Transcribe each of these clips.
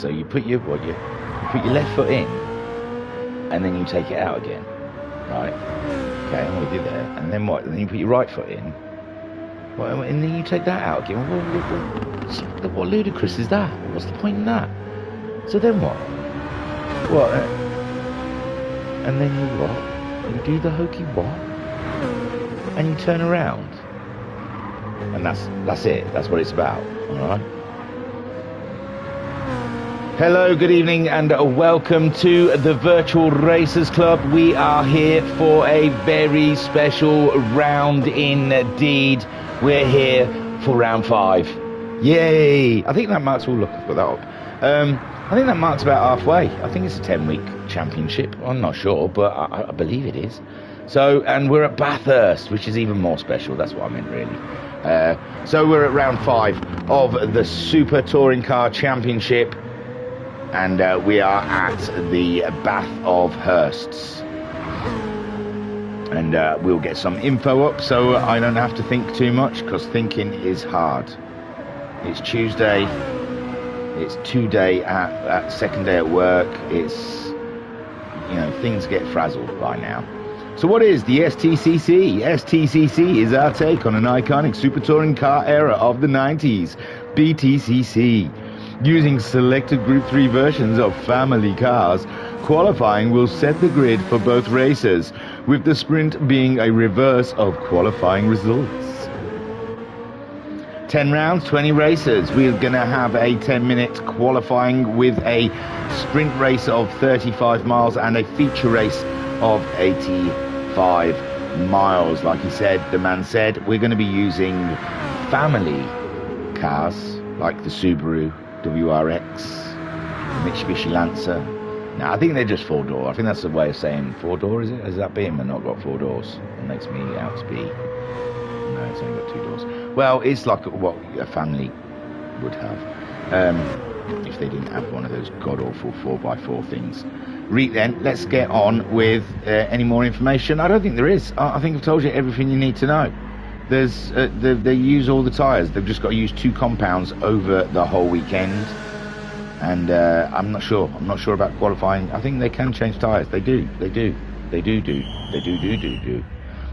So you put your what you, you put your left foot in, and then you take it out again, right? Okay, I'm with you there. And then what? And then you put your right foot in, well, and then you take that out again. What, what, what, ludicrous is that? What's the point in that? So then what? What? And then you what? You do the hokey what? And you turn around. And that's that's it. That's what it's about. All right. Hello, good evening, and welcome to the Virtual Racers Club. We are here for a very special round indeed. We're here for round five. Yay! I think that marks. Oh, look, I've got that up. Um, I think that marks about halfway. I think it's a 10 week championship. I'm not sure, but I, I believe it is. So, and we're at Bathurst, which is even more special. That's what I meant, really. Uh, so, we're at round five of the Super Touring Car Championship, and uh, we are at the Bath of Hursts. And uh, we'll get some info up so I don't have to think too much because thinking is hard. It's Tuesday. It's two day at, at second day at work. It's you know things get frazzled by now. So what is the STCC? STCC is our take on an iconic super touring car era of the 90s. BTCC. Using selected Group 3 versions of family cars, qualifying will set the grid for both races, with the sprint being a reverse of qualifying results. 10 rounds, 20 races. We're going to have a 10 minute qualifying with a sprint race of 35 miles and a feature race of 85 miles. Like he said, the man said, we're going to be using family cars like the Subaru WRX, Mitsubishi Lancer. Now, I think they're just four door. I think that's the way of saying four door, is it? Has that been? not got four doors. It makes me out to be. No, it's only got two doors. Well, it's like what a family would have um, if they didn't have one of those god awful 4x4 things. Reet then, let's get on with uh, any more information. I don't think there is. I, I think I've told you everything you need to know. There's, uh, they, they use all the tyres. They've just got to use two compounds over the whole weekend. And uh, I'm not sure. I'm not sure about qualifying. I think they can change tyres. They do. They do. They do do. They do do do do.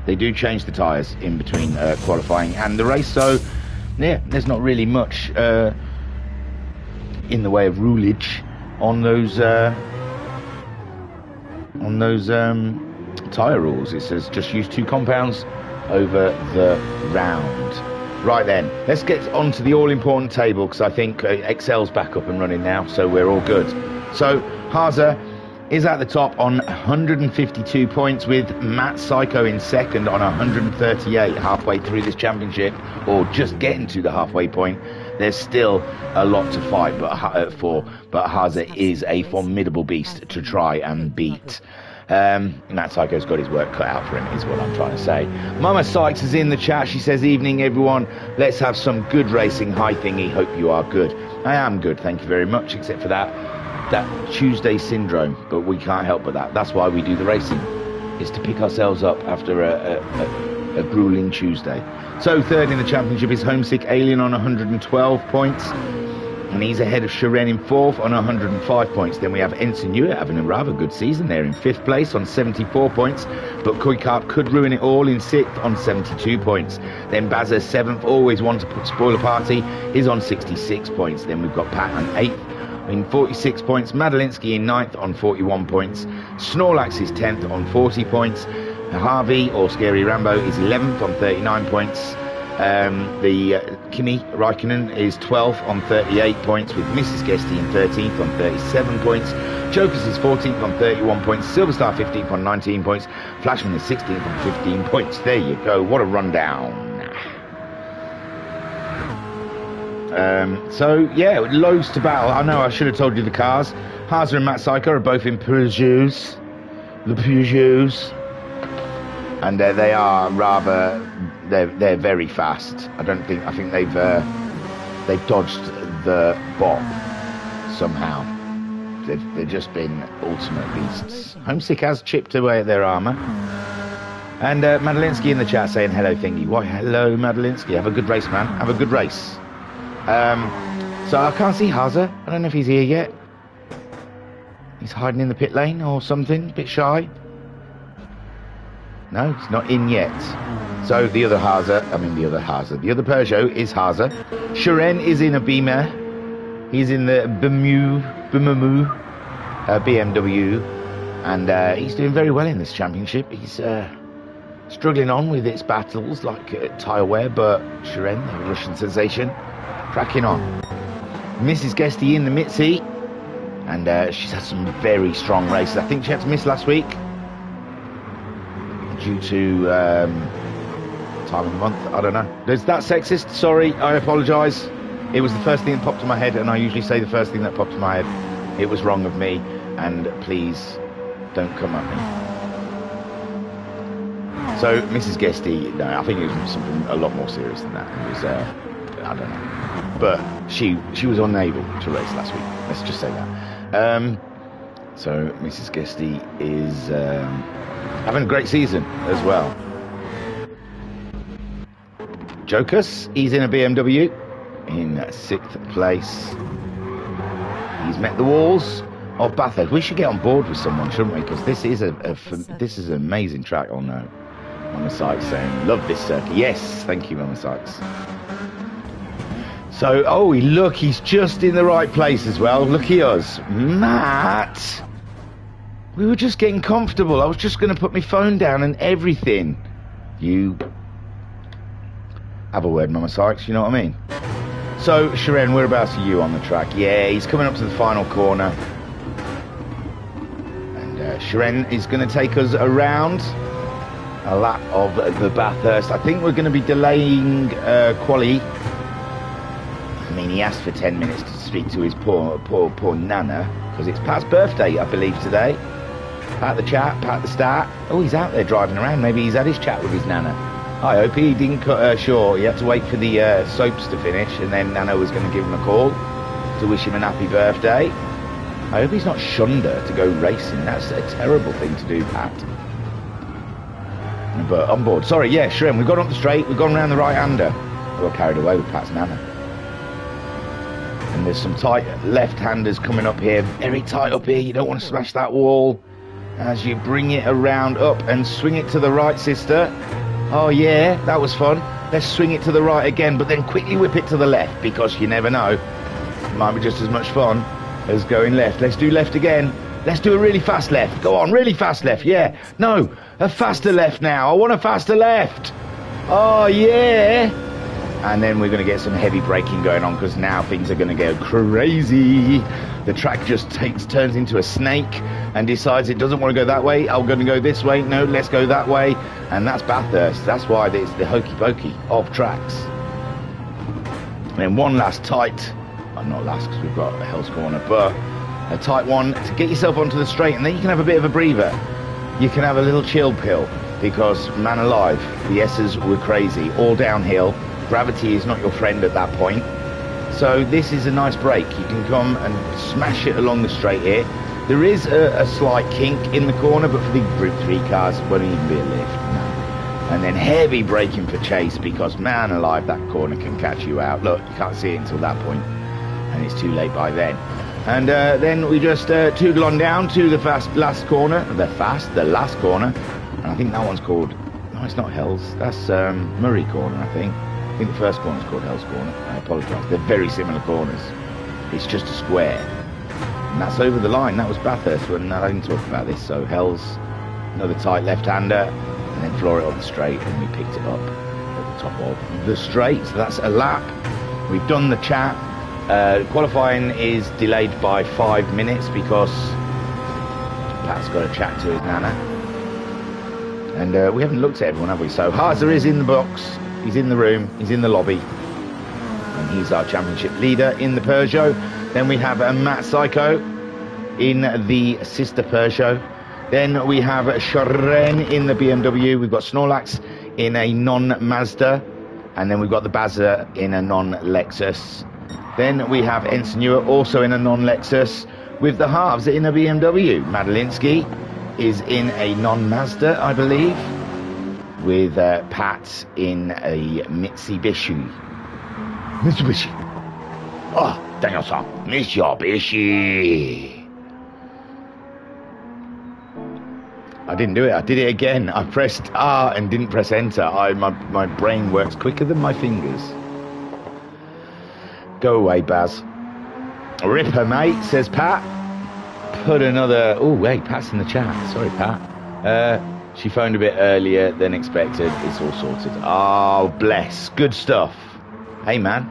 They do change the tyres in between uh, qualifying and the race. So, yeah, there's not really much uh, in the way of rulage on those uh, on those um, tyre rules. It says just use two compounds over the round. Right then, let's get on to the all-important table because I think uh, Excel's back up and running now, so we're all good. So Haza is at the top on 152 points with Matt Psycho in second on 138 halfway through this championship or just getting to the halfway point there's still a lot to fight but uh, for but Haza is a formidable beast to try and beat um, Matt Psycho's got his work cut out for him, is what I'm trying to say. Mama Sykes is in the chat. She says, Evening, everyone. Let's have some good racing. Hi, thingy. Hope you are good. I am good, thank you very much, except for that that Tuesday syndrome, but we can't help but that. That's why we do the racing, is to pick ourselves up after a, a, a, a grueling Tuesday. So third in the championship is Homesick Alien on 112 points. And he's ahead of Sharon in fourth on 105 points. Then we have Hewitt having a rather good season there in fifth place on 74 points. But Koi Carp could ruin it all in sixth on 72 points. Then Bazza seventh, always one to put spoiler party, is on 66 points. Then we've got Pat on eighth in 46 points. Madalinsky in ninth on 41 points. Snorlax is 10th on 40 points. Harvey or Scary Rambo is 11th on 39 points. Um, the uh, Kimi Raikkonen is 12th on 38 points, with Mrs. Guesty in 13th on 37 points. Jokers is 14th on 31 points. Silverstar 15th on 19 points. Flashman is 16th on 15 points. There you go. What a rundown. Um, so yeah, loads to battle. I know I should have told you the cars. Haza and Matt are both in Peugeots, the Peugeots, and uh, they are rather they're they're very fast. I don't think I think they've uh, they've dodged the bot somehow. They've they've just been ultimate beasts. Homesick has chipped away at their armour. And uh, Madalinsky in the chat saying hello thingy. Why hello Madalinsky. Have a good race, man. Have a good race. Um, So I can't see Haase. I don't know if he's here yet. He's hiding in the pit lane or something, a bit shy. No, it's not in yet. So the other Haase, I mean the other Haase, the other Peugeot is Haase. Shiren is in a Beamer. He's in the Bemu, Bemu, uh, BMW, and uh, he's doing very well in this championship. He's uh, struggling on with its battles like uh, tyre wear, but Shiren, the Russian sensation, cracking on. Mrs. Guesty in the Mitzi, and uh, she's had some very strong races. I think she had to miss last week due to um, time of the month. I don't know. Is that sexist? Sorry, I apologise. It was the first thing that popped in my head, and I usually say the first thing that popped in my head. It was wrong of me, and please don't come at me. So, Mrs. Guesty, no, I think it was something a lot more serious than that. It was, uh, I don't know, but she she was unable to race last week. Let's just say that. Um, so, Mrs. Guesty is um, having a great season as well. Jokus, he's in a BMW in sixth place. He's met the walls of Bathurst. We should get on board with someone, shouldn't we? Because this is a, a this is an amazing track. Oh no, Mama Sykes saying love this circuit. Yes, thank you, Mama Sykes. So, oh, look, he's just in the right place as well. Look at us, Matt. We were just getting comfortable. I was just going to put my phone down and everything. You have a word, Mama Sykes. You know what I mean? So, Shiren, whereabouts are you on the track? Yeah, he's coming up to the final corner. And uh, Shiren is going to take us around a lap of the Bathurst. I think we're going to be delaying uh, Quali. I mean, he asked for 10 minutes to speak to his poor, poor, poor Nana because it's Pat's birthday, I believe, today. Pat the chat, Pat the start. Oh, he's out there driving around. Maybe he's had his chat with his Nana. I hope he didn't cut her short. He had to wait for the uh, soaps to finish, and then Nana was going to give him a call to wish him an happy birthday. I hope he's not shunned her to go racing. That's a terrible thing to do, Pat. But on board. Sorry, yeah, Shrim, we've gone up the straight, we've gone around the right-hander. I got carried away with Pat's Nana. And there's some tight left-handers coming up here. Very tight up here. You don't want to smash that wall. As you bring it around up and swing it to the right, sister. Oh yeah, that was fun. Let's swing it to the right again, but then quickly whip it to the left because you never know. It might be just as much fun as going left. Let's do left again. Let's do a really fast left. Go on, really fast left. Yeah. No, a faster left now. I want a faster left. Oh yeah. And then we're going to get some heavy braking going on because now things are going to go crazy. The track just takes turns into a snake and decides it doesn't want to go that way. I'm going to go this way. No, let's go that way. And that's Bathurst. That's why it's the hokey pokey of tracks. And then one last tight, well, not last because we've got a Hell's Corner, but a tight one to get yourself onto the straight, and then you can have a bit of a breather. You can have a little chill pill because, man alive, the S's were crazy, all downhill. Gravity is not your friend at that point. So this is a nice break. You can come and smash it along the straight here. There is a, a slight kink in the corner, but for the Group 3 cars, it won't even be a lift. And then heavy braking for Chase because, man alive, that corner can catch you out. Look, you can't see it until that point, and it's too late by then. And uh, then we just uh, tootle on down to the fast last corner, the fast, the last corner, and I think that one's called. No, it's not Hell's. That's um, Murray Corner, I think. I think the first corner's called Hell's Corner. I apologise. They're very similar corners. It's just a square. And that's over the line. That was Bathurst when I didn't talk about this. So Hell's another tight left-hander, and then floor it on the straight, and we picked it up at the top of the straight. So that's a lap. We've done the chat. Uh, qualifying is delayed by five minutes because Pat's got a chat to his nana. And uh, we haven't looked at everyone, have we? So Haase is in the box. He's in the room. He's in the lobby. And he's our championship leader in the Peugeot. Then we have uh, Matt Psycho in the sister Peugeot. Then we have Sharon in the BMW. We've got Snorlax in a non-Mazda. And then we've got the Bazza in a non-Lexus. Then we have Ensign also in a non-Lexus. With the halves in a BMW. Madalinsky is in a non-Mazda, I believe. With uh, Pat in a Mitsubishi. Mitsubishi. Oh, your bishy. I didn't do it. I did it again. I pressed R and didn't press enter. I my my brain works quicker than my fingers. Go away, Baz. Ripper, mate, says Pat. Put another. Oh, wait, Pat's in the chat. Sorry, Pat. Uh, she phoned a bit earlier than expected. It's all sorted. Oh, bless. Good stuff. Hey, man.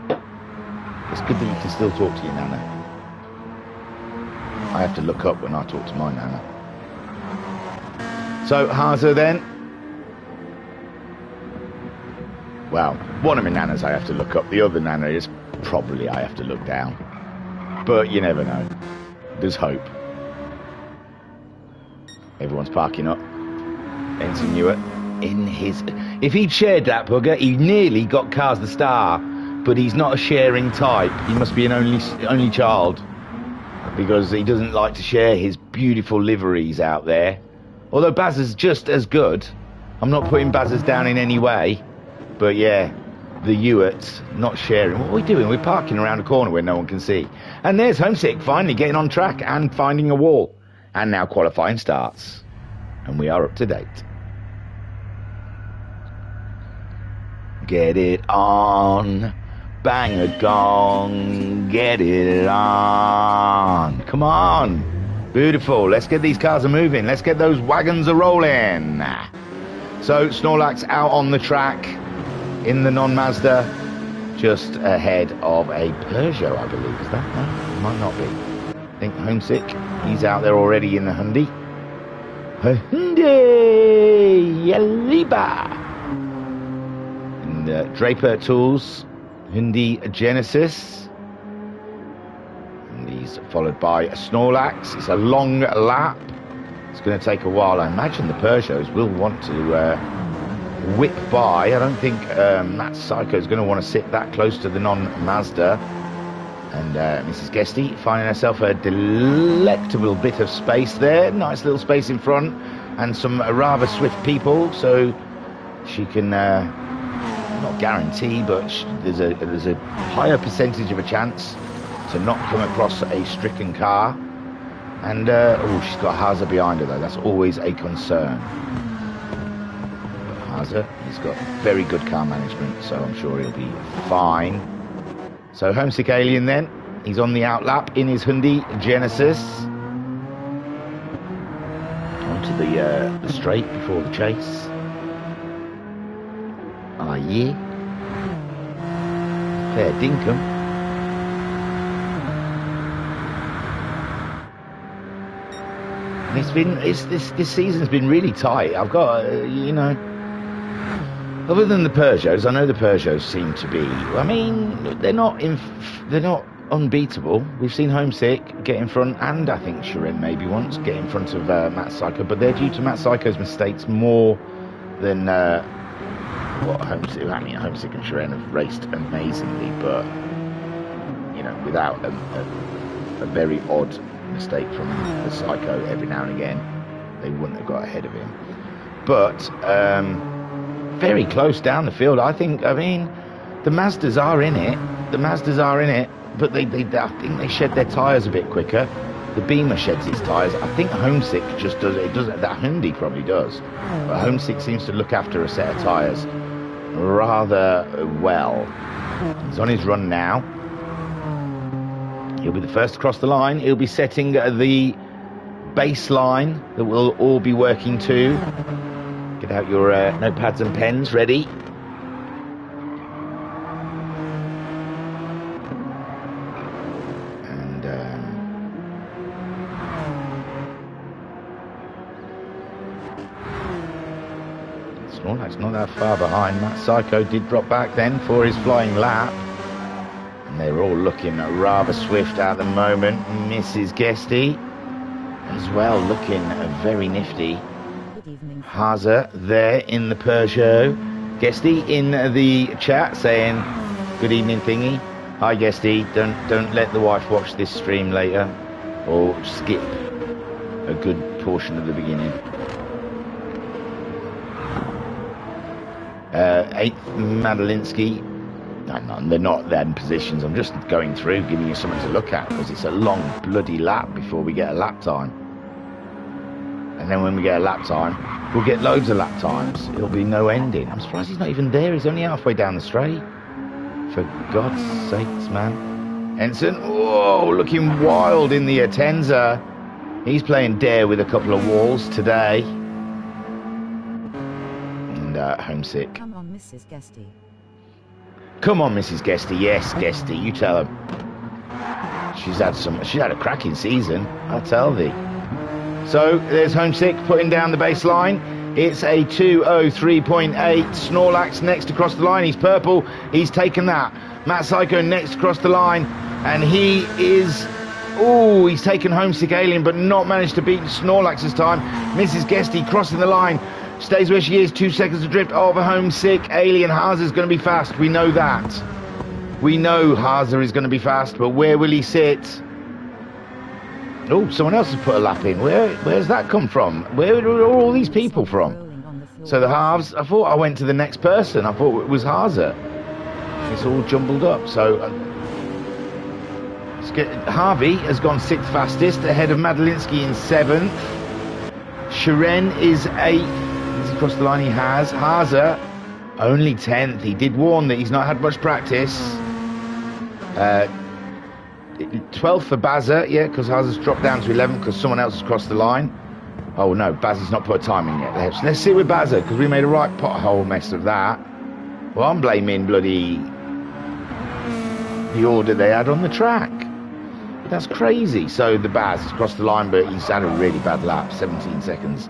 It's good that you can still talk to your nana. I have to look up when I talk to my nana. So, Haza then. Well, one of my nanas I have to look up. The other nana is probably I have to look down. But you never know. There's hope. Everyone's parking up. Ensign Newer in his. If he'd shared that bugger, he nearly got Cars the Star. But he's not a sharing type. He must be an only only child because he doesn't like to share his beautiful liveries out there. Although Baz is just as good. I'm not putting Baz's down in any way. But yeah, the Ewart not sharing. What are we doing? We're parking around a corner where no one can see. And there's Homesick finally getting on track and finding a wall. And now qualifying starts. And we are up to date. Get it on. Bang a gong. Get it on. Come on. Beautiful. Let's get these cars a moving. Let's get those wagons a rolling. So Snorlax out on the track in the non-Mazda, just ahead of a Peugeot, I believe. Is that? No, might not be. I think Homesick. He's out there already in the Hyundai. Hyundai Yaliba. And uh, Draper Tools, Hyundai Genesis. And he's followed by a Snorlax. It's a long lap. It's going to take a while. I imagine the Peugeots will want to uh, whip by. I don't think um, that Psycho is going to want to sit that close to the non-Mazda. And uh, Mrs. Guesty finding herself a delectable bit of space there. Nice little space in front. And some rather swift people. So she can, uh, not guarantee, but there's a, there's a higher percentage of a chance to not come across a stricken car. And, uh, oh, she's got Haza behind her, though. That's always a concern. Haza, he's got very good car management, so I'm sure he'll be fine. So, Homesick Alien then. He's on the outlap in his Hyundai Genesis. Onto the, uh, the straight before the chase. Ah, yeah. Fair dinkum. It's been it's this this season's been really tight. I've got uh, you know, other than the Peugeots, I know the Peugeots seem to be. I mean, they're not they're not unbeatable. We've seen Homesick get in front, and I think Shirin maybe once get in front of uh, Matt Psycho, but they're due to Matt Psycho's mistakes more than uh, what Homesick. I mean, Homesick and Shirin have raced amazingly, but you know, without a, a, a very odd mistake from the psycho every now and again, they wouldn't have got ahead of him. But um, very close down the field. I think. I mean, the Mazdas are in it. The Mazdas are in it, but they, they I think they shed their tyres a bit quicker. The Beamer sheds its tyres. I think Homesick just does it. Does that Hyundai probably does, oh. but Homesick seems to look after a set of tyres rather well. Hmm. He's on his run now. He'll be the first to cross the line. He'll be setting the baseline that we'll all be working to. Get out your uh, notepads and pens ready. And um, Snorlax not that far behind. Matt Psycho did drop back then for his flying lap. And they're all looking rather swift at the moment. Mrs. Guesty as well looking very nifty. Haza there in the Peugeot. Guesty in the chat saying, good evening thingy. Hi Guesty, don't, don't let the wife watch this stream later or skip a good portion of the beginning. Uh, eighth Madalinsky and they're not then positions. I'm just going through, giving you something to look at because it's a long bloody lap before we get a lap time. And then when we get a lap time, we'll get loads of lap times. It'll be no ending. I'm surprised he's not even there. He's only halfway down the straight. For God's sakes, man. Ensign, whoa, looking wild in the Atenza. He's playing dare with a couple of walls today. And uh, homesick. Come on, Mrs. Guesty. Come on, Mrs. Guesty. Yes, Guesty. You tell him. She's had some. She's had a cracking season. I tell thee. So there's Homesick putting down the baseline. It's a 203.8. Snorlax next across the line. He's purple. He's taken that. Matt Psycho next across the line. And he is. Oh, he's taken Homesick Alien, but not managed to beat Snorlax this time. Mrs. Guesty crossing the line. Stays where she is. Two seconds adrift of a Homesick Alien. Hazard's going to be fast. We know that. We know Haza is going to be fast, but where will he sit? Oh, someone else has put a lap in. Where, where's that come from? Where are all these people from? So the halves, I thought I went to the next person. I thought it was Haza. It's all jumbled up. So uh, Harvey has gone sixth fastest, ahead of Madalinsky in seventh. Shiren is eighth. He's he crossed the line? He has. Haza only tenth. He did warn that he's not had much practice. Uh, 12th for Bazza, yeah, because Hazard's dropped down to 11 because someone else has crossed the line. Oh no, Bazza's not put a time in yet. Let's, see with Bazza because we made a right pothole mess of that. Well, I'm blaming bloody the order they had on the track. That's crazy. So the Baz has crossed the line, but he's had a really bad lap, 17 seconds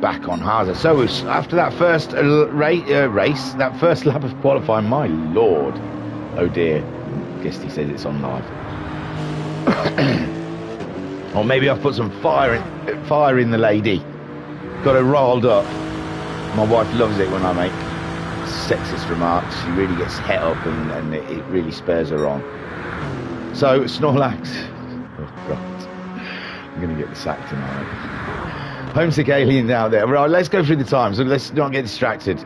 back on Haza. So after that first uh, uh, race, that first lap of qualifying, my lord, oh dear, guess he says it's on live. Or maybe I've put some fire in, fire in the lady. Got her riled up. My wife loves it when I make sexist remarks. She really gets het up and, and it, it really spurs her on. So Snorlax. Oh God. I'm gonna get the sack tonight. Homesick alien out there. Right, let's go through the times. Let's not get distracted.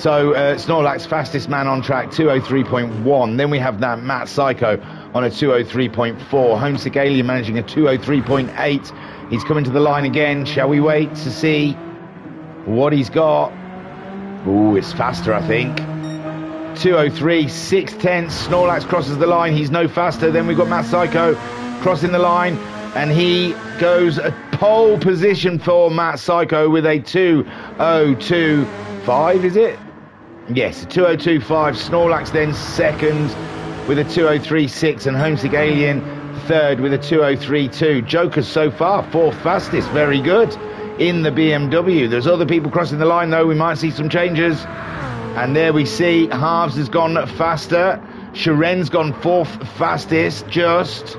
So uh, Snorlax, fastest man on track, 203.1. Then we have that Matt Psycho on a 203.4. Homesick alien managing a 203.8. He's coming to the line again. Shall we wait to see what he's got? Ooh, it's faster, I think. 203, 6 tenths. Snorlax crosses the line. He's no faster. Then we've got Matt Psycho crossing the line. And he goes a pole position for Matt Psycho with a 202.5, is it? Yes, 202.5. Snorlax then second with a 203.6. And Homesick Alien third with a 203.2. Joker's so far fourth fastest. Very good in the BMW. There's other people crossing the line though. We might see some changes. And there we see Halves has gone faster. Sharen's gone fourth fastest, just.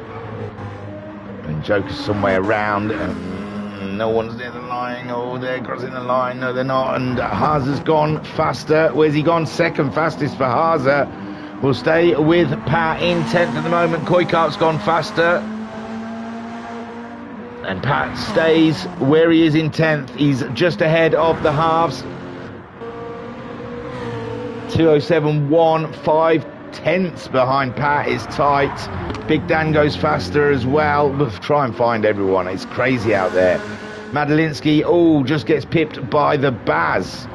And Joker's somewhere around. And no one's line. Oh, they're crossing the line. No, they're not. And Haza's gone faster. Where's he gone? Second fastest for Haza. We'll stay with Pat in 10th at the moment. Koikarp's gone faster. And Pat stays where he is in 10th. He's just ahead of the halves. 207.1, five tenths behind Pat is tight. Big Dan goes faster as well. We'll try and find everyone. It's crazy out there. Madalinsky, oh, just gets pipped by the Baz,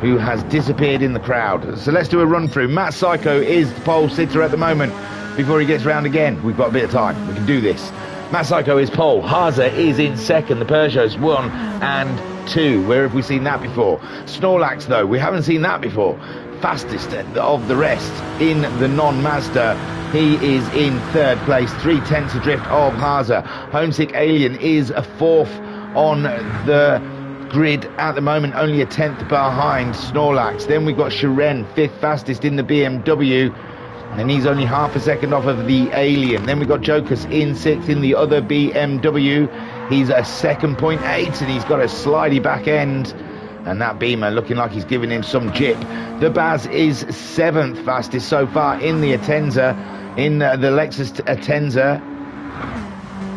who has disappeared in the crowd. So let's do a run through. Matt Psycho is the pole sitter at the moment before he gets round again. We've got a bit of time. We can do this. Matt Psycho is pole. Haza is in second. The Peugeot's one and two. Where have we seen that before? Snorlax, though, we haven't seen that before. Fastest of the rest in the non-Mazda. He is in third place, three tenths adrift of Haza. Homesick Alien is a fourth on the grid at the moment, only a tenth behind Snorlax. Then we've got Shiren, fifth fastest in the BMW. And he's only half a second off of the Alien. Then we've got Jokers in sixth in the other BMW. He's a second point eight and he's got a slidey back end. And that Beamer looking like he's giving him some jip. The Baz is seventh fastest so far in the Atenza, in the Lexus Atenza.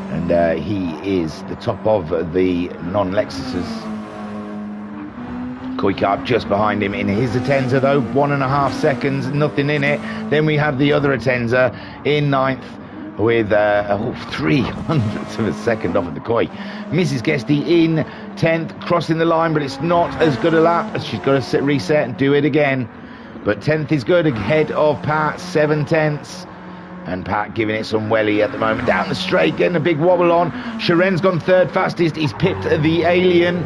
And uh, he is the top of the non Lexuses. Koikarp just behind him in his Atenza though, one and a half seconds, nothing in it. Then we have the other Atenza in ninth with uh, oh, three hundredths of a second off of the koi. Mrs. Guesty in 10th, crossing the line, but it's not as good a lap as she's got to sit, reset and do it again. But 10th is good, ahead of Pat, 7 tenths. And Pat giving it some welly at the moment. Down the straight, getting a big wobble on. Sharen's gone third fastest. He's pipped the Alien.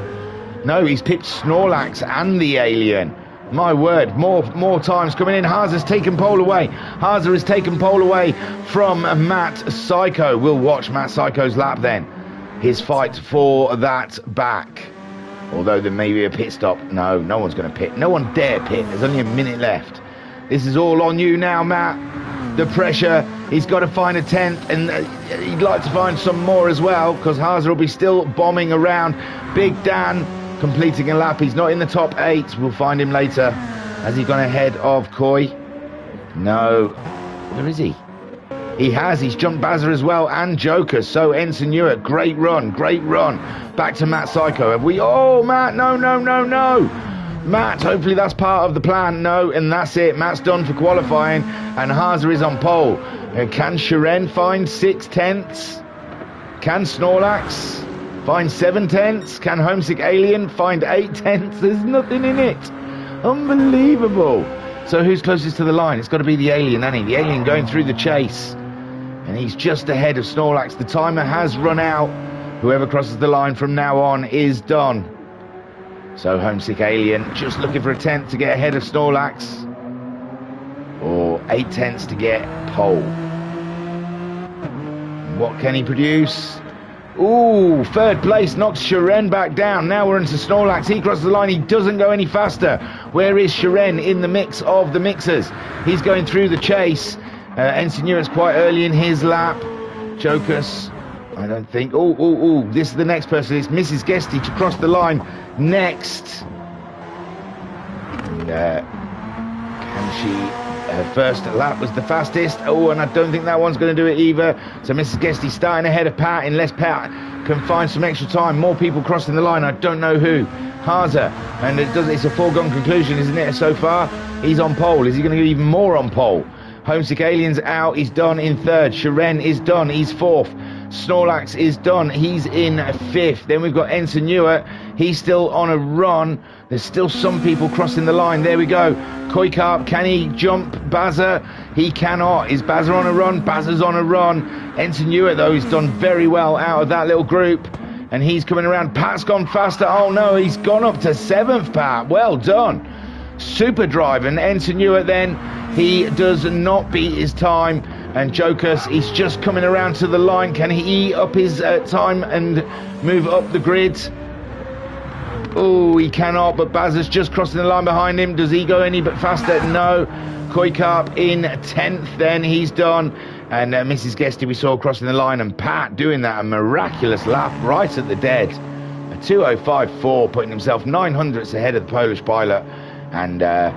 No, he's pipped Snorlax and the Alien. My word, more more times coming in. Hazer's taken pole away. Hazer has taken pole away from Matt Psycho. We'll watch Matt Psycho's lap then. His fight for that back. Although there may be a pit stop. No, no one's going to pit. No one dare pit. There's only a minute left. This is all on you now, Matt. The pressure. He's got to find a tenth, and uh, he'd like to find some more as well, because Hazer will be still bombing around. Big Dan completing a lap. He's not in the top eight. We'll find him later. Has he gone ahead of Koi? No. Where is he? He has. He's jumped Bazza as well and Joker. So Ensign Newitt, great run, great run. Back to Matt Psycho. Have we? Oh, Matt, no, no, no, no. Matt, hopefully that's part of the plan. No, and that's it. Matt's done for qualifying, and Hazer is on pole. Uh, can Sharen find six tenths? Can Snorlax find seven tenths? Can Homesick Alien find eight tenths? There's nothing in it. Unbelievable. So who's closest to the line? It's got to be the Alien, ain't he? The Alien going through the chase. And he's just ahead of Snorlax. The timer has run out. Whoever crosses the line from now on is done. So Homesick Alien just looking for a tenth to get ahead of Snorlax. Or eight tenths to get pole. What can he produce? Ooh, third place knocks Sharen back down. Now we're into Snorlax. He crosses the line. He doesn't go any faster. Where is Sharen in the mix of the mixers? He's going through the chase. Uh, Newitt's quite early in his lap. Jokus, I don't think. Oh, oh, oh, this is the next person. It's Mrs. Guesty to cross the line next. Uh, can she? Her first lap was the fastest. Oh, and I don't think that one's going to do it either. So Mrs. Guesty starting ahead of Pat, unless Pat can find some extra time. More people crossing the line. I don't know who. Hazer, and it does. It's a foregone conclusion, isn't it? So far, he's on pole. Is he going to get even more on pole? Homesick Aliens out. He's done in third. Sharen is done. He's fourth. Snorlax is done. He's in fifth. Then we've got Ensign Newitt. He's still on a run. There's still some people crossing the line. There we go. Koikarp, can he jump Bazza? He cannot. Is Bazza on a run? Bazza's on a run. Ensign Newitt, though, he's done very well out of that little group. And he's coming around. Pat's gone faster. Oh, no, he's gone up to seventh, Pat. Well done. Super drive. And Ensign then, he does not beat his time. And Jokers, he's just coming around to the line. Can he eat up his uh, time and move up the grid? Oh, he cannot, but Baz is just crossing the line behind him. Does he go any bit faster? No. Koikarp in 10th, then he's done. And uh, Mrs. Guesty we saw crossing the line, and Pat doing that a miraculous lap right at the dead. A 205.4, putting himself nine ahead of the Polish pilot, and uh,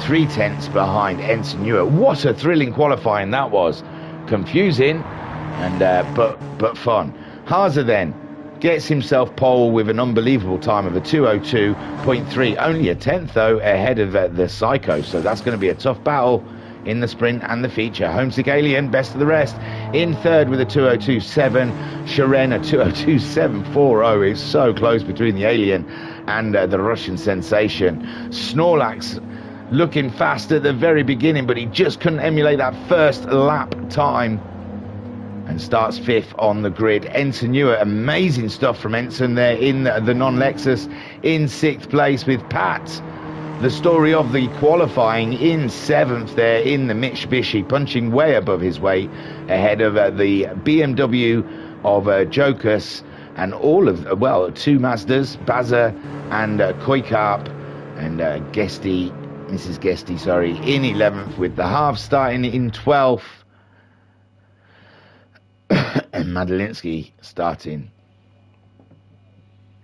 three tenths behind Ensign Newitt. What a thrilling qualifying that was. Confusing, and uh, but but fun. Hazer then gets himself pole with an unbelievable time of a 202.3. Only a tenth, though, ahead of uh, the Psycho. So that's going to be a tough battle in the sprint and the feature. Homesick Alien, best of the rest. In third with a 202.7. Sharen, a 202.740. It's so close between the Alien and uh, the Russian sensation. Snorlax looking fast at the very beginning, but he just couldn't emulate that first lap time and starts fifth on the grid. Ensign Newitt, amazing stuff from Ensign there in the non Lexus in sixth place with Pat. The story of the qualifying in seventh there in the Mitsubishi, punching way above his weight ahead of uh, the BMW of uh, Jokus and all of, well, two Mazdas, Bazza and uh, Koikarp and uh, Guesty, Mrs. Guesty, sorry, in 11th with the half starting in 12th and Madalinsky starting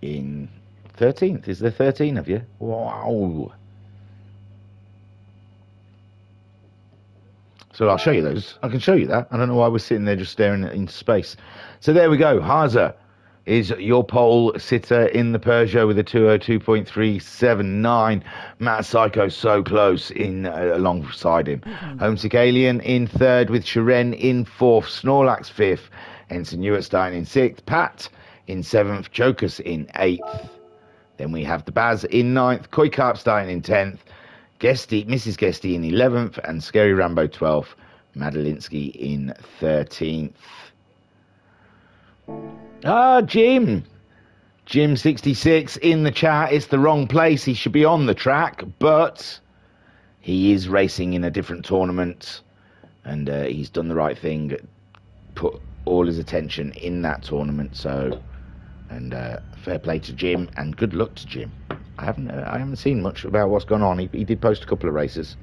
in 13th. Is there 13 of you? Wow. So I'll show you those. I can show you that. I don't know why we're sitting there just staring into space. So there we go. Hazer is your pole sitter in the Peugeot with a 202.379. Matt Psycho so close in uh, alongside him. Homesick Alien in third with Shiren in fourth. Snorlax fifth. Ensign Ewart starting in sixth. Pat in seventh. Jokers in eighth. Then we have the Baz in ninth. Koi Carp starting in tenth. Guesty, Mrs. Guesty in 11th, and Scary Rambo 12th, Madalinsky in 13th. Ah, Jim. Jim66 in the chat. It's the wrong place. He should be on the track, but he is racing in a different tournament, and uh, he's done the right thing. Put all his attention in that tournament. So, and uh, fair play to Jim, and good luck to Jim. I haven't uh, I haven't seen much about what's gone on. He, he did post a couple of races.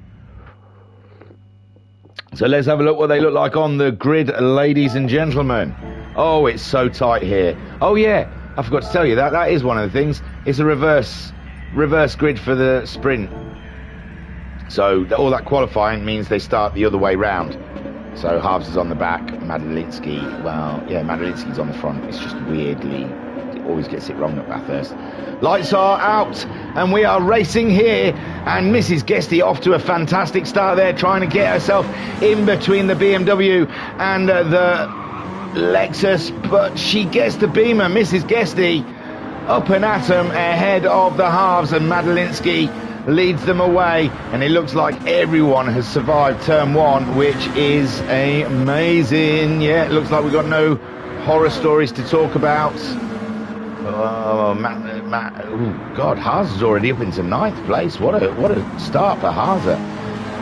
So let's have a look what they look like on the grid, ladies and gentlemen. Oh, it's so tight here. Oh yeah, I forgot to tell you that. That is one of the things. It's a reverse reverse grid for the sprint. So all that qualifying means they start the other way round. So Harves is on the back, Madalinsky, well, yeah, Madalinsky's on the front. It's just weirdly, it always gets it wrong at Bathurst. Lights are out, and we are racing here. And Mrs. Guesty off to a fantastic start there, trying to get herself in between the BMW and uh, the Lexus, but she gets the Beamer. Mrs. Guesty up and at 'em ahead of the halves, and Madalinsky leads them away. And it looks like everyone has survived turn one, which is amazing. Yeah, it looks like we've got no horror stories to talk about. Oh, Matt, Matt, oh God, Haas is already up into ninth place. What a what a start for Haas.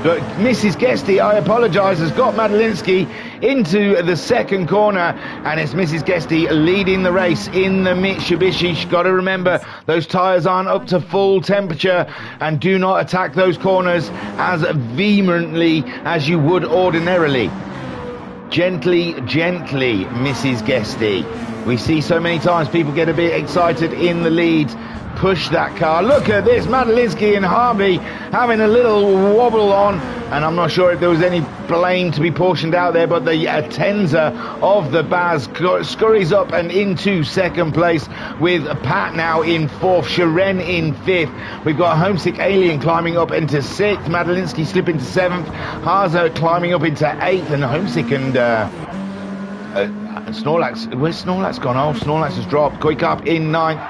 But Mrs. Guesty, I apologise, has got Madalinsky into the second corner, and it's Mrs. Guesty leading the race in the Mitsubishi. She's got to remember those tyres aren't up to full temperature, and do not attack those corners as vehemently as you would ordinarily. Gently, gently, Mrs. Guesty. We see so many times people get a bit excited in the lead. Push that car. Look at this, Madalinsky and Harvey having a little wobble on, and I'm not sure if there was any blame to be portioned out there, but the Atenza of the Baz scurries up and into second place with Pat now in fourth, Shiren in fifth. We've got Homesick Alien climbing up into sixth, Madalinsky slipping to seventh, Haza climbing up into eighth, and Homesick and uh, uh, Snorlax, where's Snorlax gone? Oh, Snorlax has dropped. Quick up in ninth.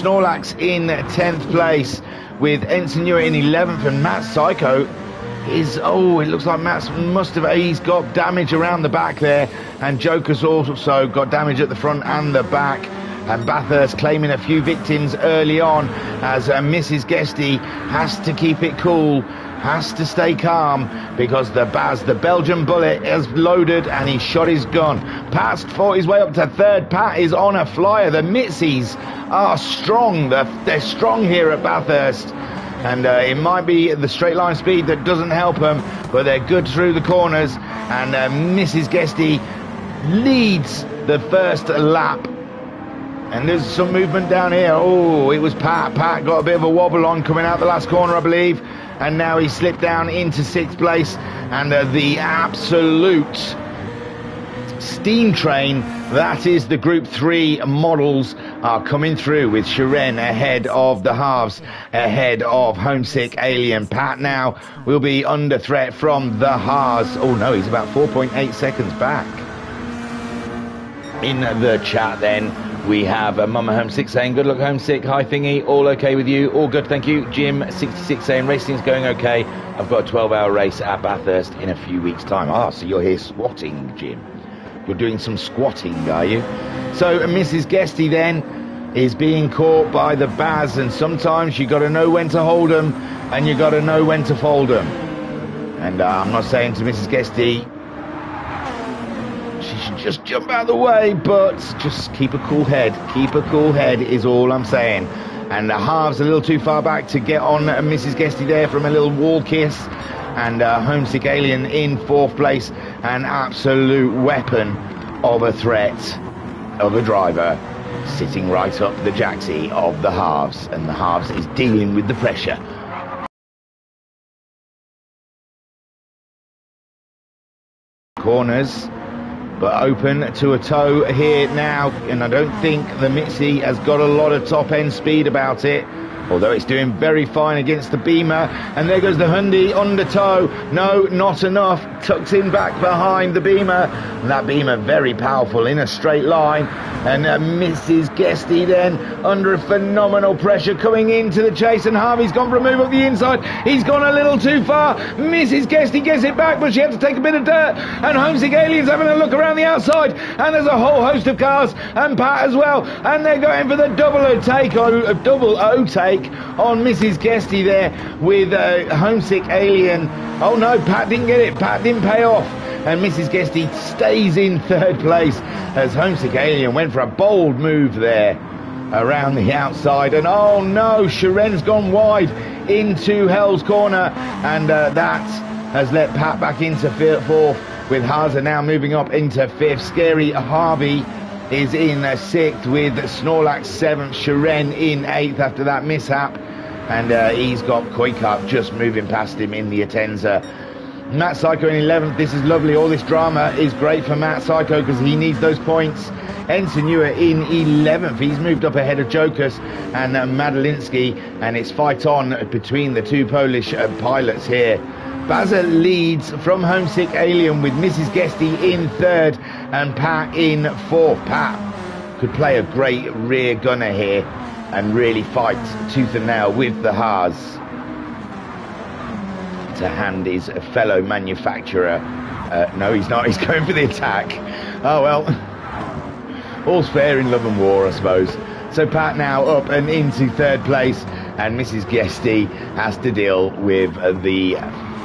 Snorlax in 10th place with Ewart in 11th and Matt Psycho is oh it looks like Matt must have he's got damage around the back there and Joker's also got damage at the front and the back and Bathurst claiming a few victims early on as uh, Mrs. Guesty has to keep it cool has to stay calm because the Baz, the Belgian bullet, is loaded and he shot his gun. Pat's fought his way up to third. Pat is on a flyer. The Mitzies are strong. They're, they're strong here at Bathurst. And uh, it might be the straight line speed that doesn't help them, but they're good through the corners. And uh, Mrs. Guesty leads the first lap and there's some movement down here. Oh, it was Pat. Pat got a bit of a wobble on coming out the last corner, I believe. And now he slipped down into sixth place. And uh, the absolute steam train, that is the Group 3 models, are coming through with Shiren ahead of the halves, ahead of Homesick Alien. Pat now will be under threat from the Haas. Oh no, he's about 4.8 seconds back. In the chat then, we have uh, Mama Homesick saying, Good luck, Homesick. Hi, Thingy. All okay with you? All good, thank you. Jim66 saying, Racing's going okay. I've got a 12 hour race at Bathurst in a few weeks' time. Ah, so you're here squatting, Jim. You're doing some squatting, are you? So, uh, Mrs. Guesty then is being caught by the Baz, and sometimes you've got to know when to hold them and you've got to know when to fold them. And uh, I'm not saying to Mrs. Guesty, just jump out of the way, but just keep a cool head. Keep a cool head is all I'm saying. And the halves a little too far back to get on Mrs. Guesty there from a little wall kiss. And uh, Homesick Alien in fourth place. An absolute weapon of a threat of a driver sitting right up the jacksie of the halves. And the halves is dealing with the pressure. Corners but open to a toe here now, and I don't think the Mitzi has got a lot of top end speed about it. Although it's doing very fine against the Beamer, and there goes the Hyundai under toe. No, not enough. Tucks in back behind the Beamer. And that Beamer very powerful in a straight line, and uh, Mrs. Guesty then under a phenomenal pressure coming into the chase, and Harvey's gone for a move up the inside. He's gone a little too far. Mrs. Guesty gets it back, but she had to take a bit of dirt. And Homesick Aliens having a look around the outside, and there's a whole host of cars and Pat as well, and they're going for the double O take, a double O take on Mrs. Guesty there with uh, Homesick Alien. Oh no, Pat didn't get it. Pat didn't pay off. And Mrs. Guesty stays in third place as Homesick Alien went for a bold move there around the outside. And oh no, Sharen's gone wide into Hell's Corner. And uh, that has let Pat back into fourth with Haza now moving up into fifth. Scary Harvey is in sixth with Snorlax seventh, Sharen in eighth after that mishap. And uh, he's got Koikarp just moving past him in the Atenza. Matt Psycho in 11th. This is lovely. All this drama is great for Matt Psycho because he needs those points. Ensenua in 11th. He's moved up ahead of Jokus and uh, Madalinsky. And it's fight on between the two Polish uh, pilots here. Baza leads from Homesick Alien with Mrs. Guesty in third and Pat in fourth. Pat could play a great rear gunner here and really fight tooth and nail with the Haas to hand his fellow manufacturer. Uh, no, he's not. He's going for the attack. Oh well. All's fair in love and war, I suppose. So Pat now up and into third place, and Mrs. Guesty has to deal with the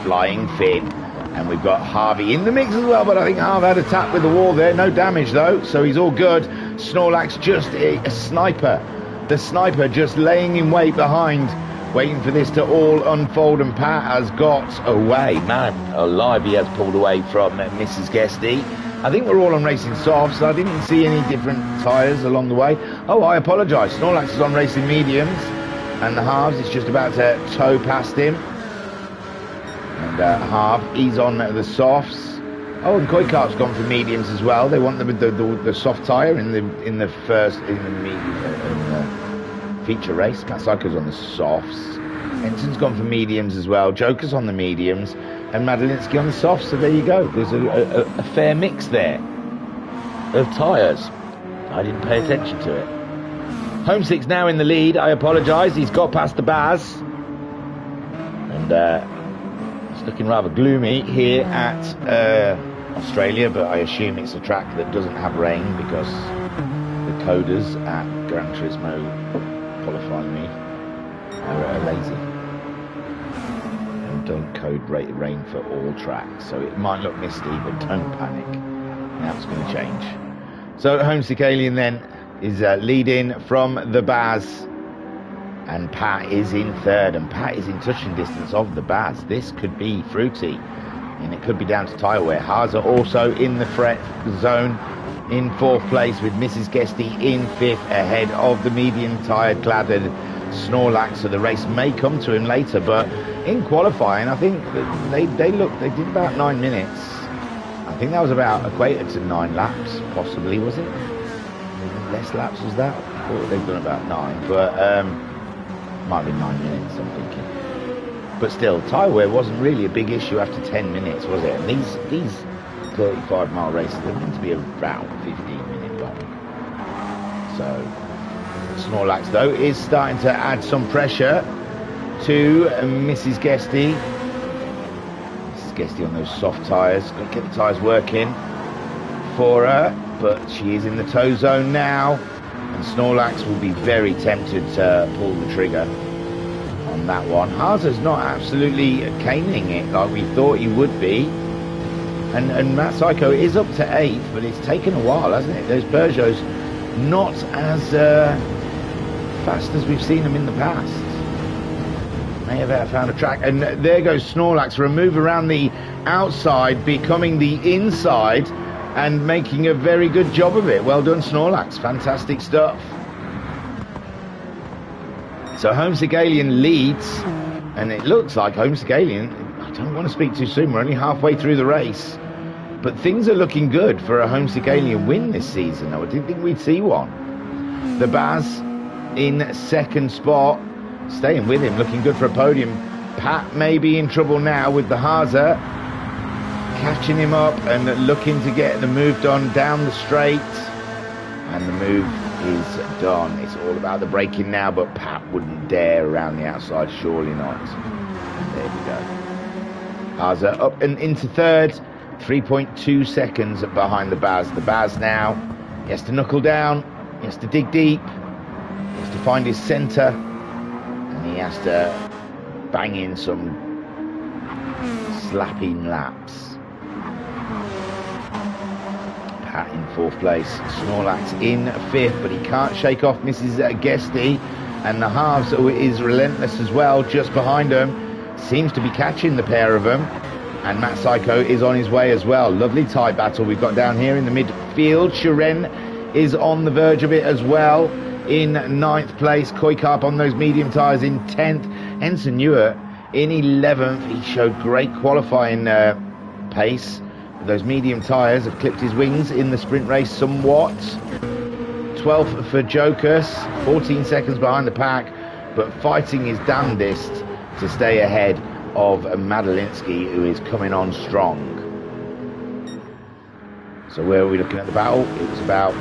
flying fin. And we've got Harvey in the mix as well, but I think Harvey had a tap with the wall there. No damage though, so he's all good. Snorlax just a, a sniper. The sniper just laying in wait behind waiting for this to all unfold, and Pat has got away. Man alive, he has pulled away from uh, Mrs. Guesty. I think we're all on racing softs. So I didn't see any different tyres along the way. Oh, I apologise. Snorlax is on racing mediums, and the halves is just about to tow past him. And uh, half, he's on the softs. Oh, and Koikarp's gone for mediums as well. They want the the, the, the soft tyre in the in the first in the medium. In the, feature race. Matt Psycho's on the softs. Ensign's gone for mediums as well. Joker's on the mediums. And Madalinsky on the softs. So there you go. There's a, a, a fair mix there of tyres. I didn't pay attention to it. Homesick's now in the lead. I apologise. He's got past the Baz. And uh, looking rather gloomy here at uh, Australia, but I assume it's a track that doesn't have rain because the coders at Gran Turismo qualify me are uh, lazy and don't code rain for all tracks. So it might look misty, but don't panic. Now it's going to change. So Homesick Alien then is uh, leading from the Baz. And Pat is in third, and Pat is in touching distance of the Baz. This could be fruity, and it could be down to tyre wear. Haza also in the fret zone in fourth place with Mrs. Guesty in fifth ahead of the medium tyre cladded Snorlax. So the race may come to him later, but in qualifying, I think they, they looked, they did about nine minutes. I think that was about equated to nine laps, possibly, was it? Less laps was that? I thought they've done about nine, but um, might be nine minutes, I'm thinking. But still, tyre wear wasn't really a big issue after 10 minutes, was it? And these, these 35 mile races, they're meant to be around 15 minutes long. So, Snorlax though is starting to add some pressure to Mrs. Guesty. Mrs. Guesty on those soft tyres, got to get the tyres working for her, but she is in the tow zone now, and Snorlax will be very tempted to pull the trigger on that one. Haza's not absolutely caning it like we thought he would be. And, and Matt Psycho is up to eighth, but it's taken a while, hasn't it? Those Peugeots not as uh, fast as we've seen them in the past. May have found a track. And there goes Snorlax for a move around the outside, becoming the inside, and making a very good job of it. Well done, Snorlax. Fantastic stuff. So Homesick Alien leads, and it looks like Homesick Alien I don't want to speak too soon. We're only halfway through the race. But things are looking good for a homesick alien win this season. I didn't think we'd see one. The Baz in second spot, staying with him, looking good for a podium. Pat may be in trouble now with the Haza, catching him up and looking to get the move done down the straight. And the move is done. It's all about the braking now, but Pat wouldn't dare around the outside, surely not. There we go. Haza up and into third, 3.2 seconds behind the Baz. The Baz now, he has to knuckle down, he has to dig deep, he has to find his centre, and he has to bang in some slapping laps. In fourth place, Snorlax in fifth, but he can't shake off Mrs. Guesty, and the halves is relentless as well, just behind him. Seems to be catching the pair of them, and Matt Psycho is on his way as well. Lovely tie battle we've got down here in the midfield. Shiren is on the verge of it as well in ninth place. Koikarp on those medium tyres in 10th. Ensign in 11th. He showed great qualifying uh, pace. Those medium tyres have clipped his wings in the sprint race somewhat. 12th for Jokus, 14 seconds behind the pack, but fighting his damnedest to stay ahead of Madalinsky, who is coming on strong. So where are we looking at the battle? It was about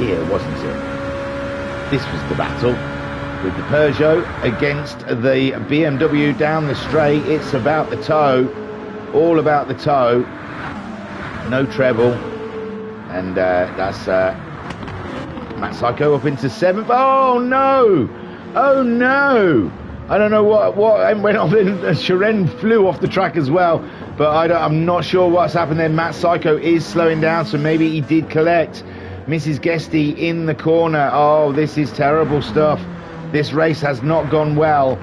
here, wasn't it? This was the battle with the Peugeot against the BMW down the straight. It's about the toe, all about the toe. No treble, and uh, that's uh, Matt Psycho up into seventh. Oh no! Oh no! I don't know what what went on. Shiren flew off the track as well, but I am not sure what's happened there. Matt Psycho is slowing down, so maybe he did collect. Mrs. Guesty in the corner. Oh, this is terrible stuff. This race has not gone well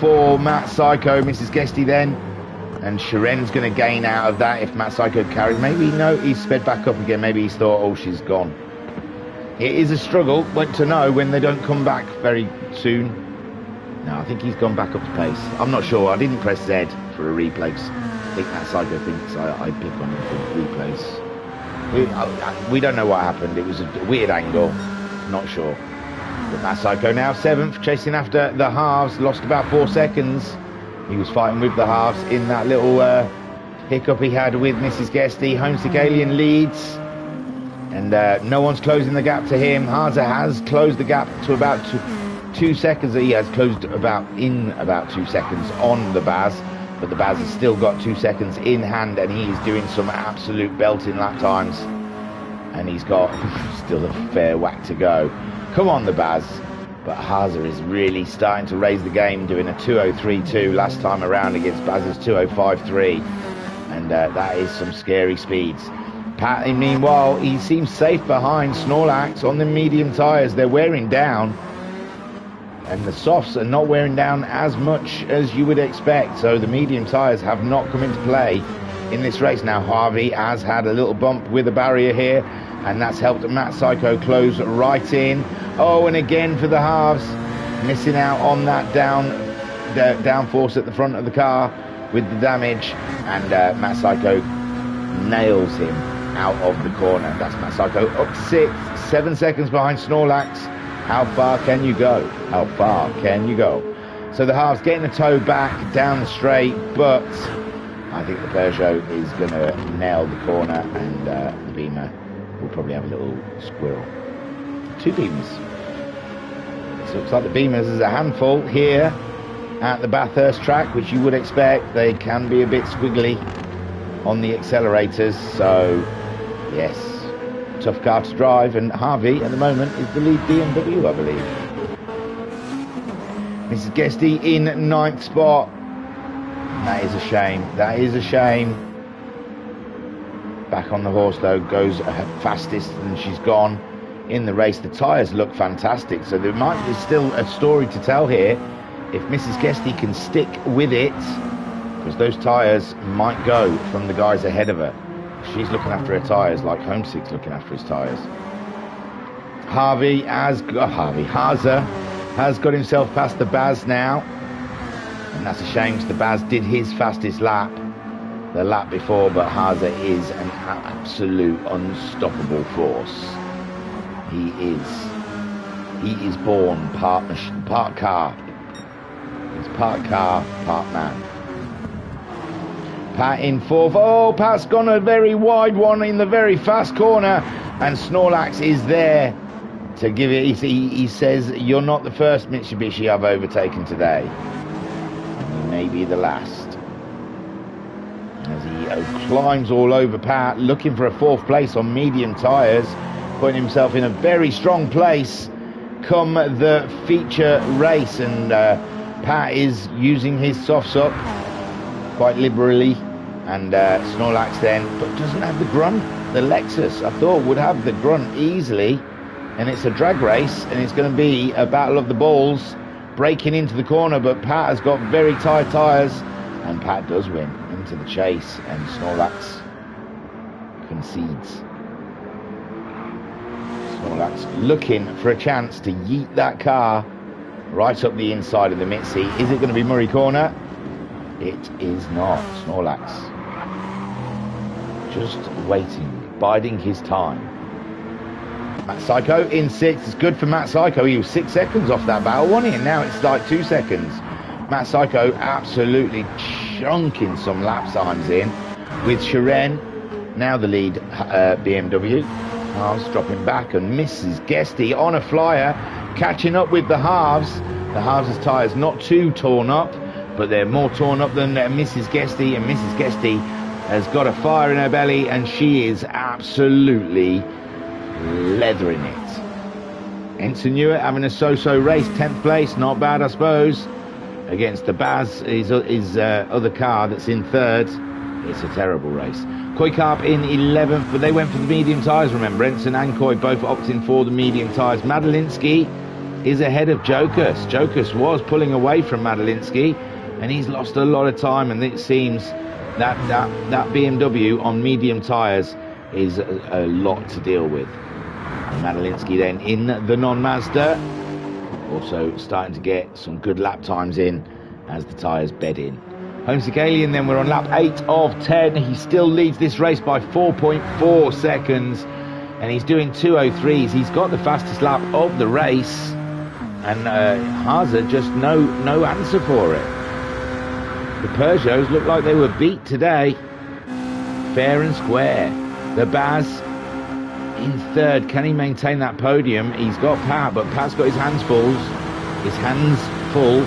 for Matt Psycho. Mrs. Guesty then. And Shiren's going to gain out of that if Matt Psycho carries. Maybe, no, he's sped back up again. Maybe he's thought, oh, she's gone. It is a struggle, but to know when they don't come back very soon. No, I think he's gone back up to pace. I'm not sure. I didn't press Z for a replace. I think Matt Psycho thinks I, I pick on him for replace. We, uh, we don't know what happened. It was a weird angle. Not sure. But Matt Psycho now seventh, chasing after the halves. Lost about four seconds. He was fighting with the halves in that little uh, hiccup he had with Mrs. Guesty. Homesick Alien leads. And uh, no one's closing the gap to him. Haza has closed the gap to about two, two seconds. He has closed about in about two seconds on the Baz but the Baz has still got two seconds in hand and he is doing some absolute belting lap times and he's got still a fair whack to go come on the Baz but Haza is really starting to raise the game doing a 203.2 last time around against Baz's 205.3 and uh, that is some scary speeds Pat meanwhile he seems safe behind Snorlax on the medium tyres they're wearing down and the softs are not wearing down as much as you would expect. So the medium tyres have not come into play in this race. Now Harvey has had a little bump with a barrier here, and that's helped Matt Psycho close right in. Oh, and again for the halves, missing out on that down downforce at the front of the car with the damage, and uh, Matt Psycho nails him out of the corner. That's Matt Psycho up sixth, seven seconds behind Snorlax. How far can you go? How far can you go? So the halves getting the toe back down the straight, but I think the Peugeot is going to nail the corner and uh, the Beamer will probably have a little squirrel. Two Beamers. So looks like the Beamers is a handful here at the Bathurst track, which you would expect. They can be a bit squiggly on the accelerators, so yes, tough car to drive, and Harvey at the moment is the lead BMW, I believe. Mrs. Guesty in ninth spot. That is a shame. That is a shame. Back on the horse though, goes fastest and she's gone in the race. The tyres look fantastic, so there might be still a story to tell here if Mrs. Guesty can stick with it, because those tyres might go from the guys ahead of her. She's looking after her tyres like Homesick's looking after his tyres. Harvey has got, oh, Harvey Haza has got himself past the Baz now. And that's a shame because the Baz did his fastest lap. the lap before, but Haza is an absolute unstoppable force. He is. He is born part, part car. He's part car, part man. Pat in fourth. Oh, Pat's gone a very wide one in the very fast corner, and Snorlax is there to give it. He, he, says, "You're not the first Mitsubishi I've overtaken today. You may be the last." As he uh, climbs all over Pat, looking for a fourth place on medium tyres, putting himself in a very strong place come the feature race, and uh, Pat is using his softs up quite liberally, and uh, Snorlax then, but doesn't have the grunt. The Lexus, I thought, would have the grunt easily, and it's a drag race, and it's going to be a battle of the balls, breaking into the corner. But Pat has got very tight tyres, and Pat does win into the chase, and Snorlax concedes. Snorlax looking for a chance to yeet that car right up the inside of the Mitzi. Is it going to be Murray Corner? It is not. Snorlax just waiting, biding his time. Matt Psycho in six. It's good for Matt Psycho. He was six seconds off that battle, wasn't he? And now it's like two seconds. Matt Psycho absolutely chunking some lap times in with Shiren now the lead uh, BMW. Halves dropping back and Mrs. Guesty on a flyer, catching up with the halves. The halves' tyres not too torn up, but they're more torn up than uh, Mrs. Guesty, and Mrs. Guesty has got a fire in her belly, and she is absolutely leathering it. Ensign Newitt having a so-so race, 10th place, not bad I suppose. Against the Baz, his, his uh, other car that's in third. It's a terrible race. Koi Carp in 11th, but they went for the medium tyres, remember. Ensign and Koi both opting for the medium tyres. Madalinsky is ahead of Jokus. Jokus was pulling away from Madalinsky, and he's lost a lot of time, and it seems that that, that BMW on medium tyres is a, a lot to deal with. Madalinsky then in the non-Mazda, also starting to get some good lap times in as the tyres bed in. Homesick Alien then we're on lap 8 of 10. He still leads this race by 4.4 seconds and he's doing 203s. He's got the fastest lap of the race and uh, Haza just no no answer for it. The Peugeots look like they were beat today. Fair and square. The Baz in third. Can he maintain that podium? He's got Pat, but Pat's got his hands full. His hands full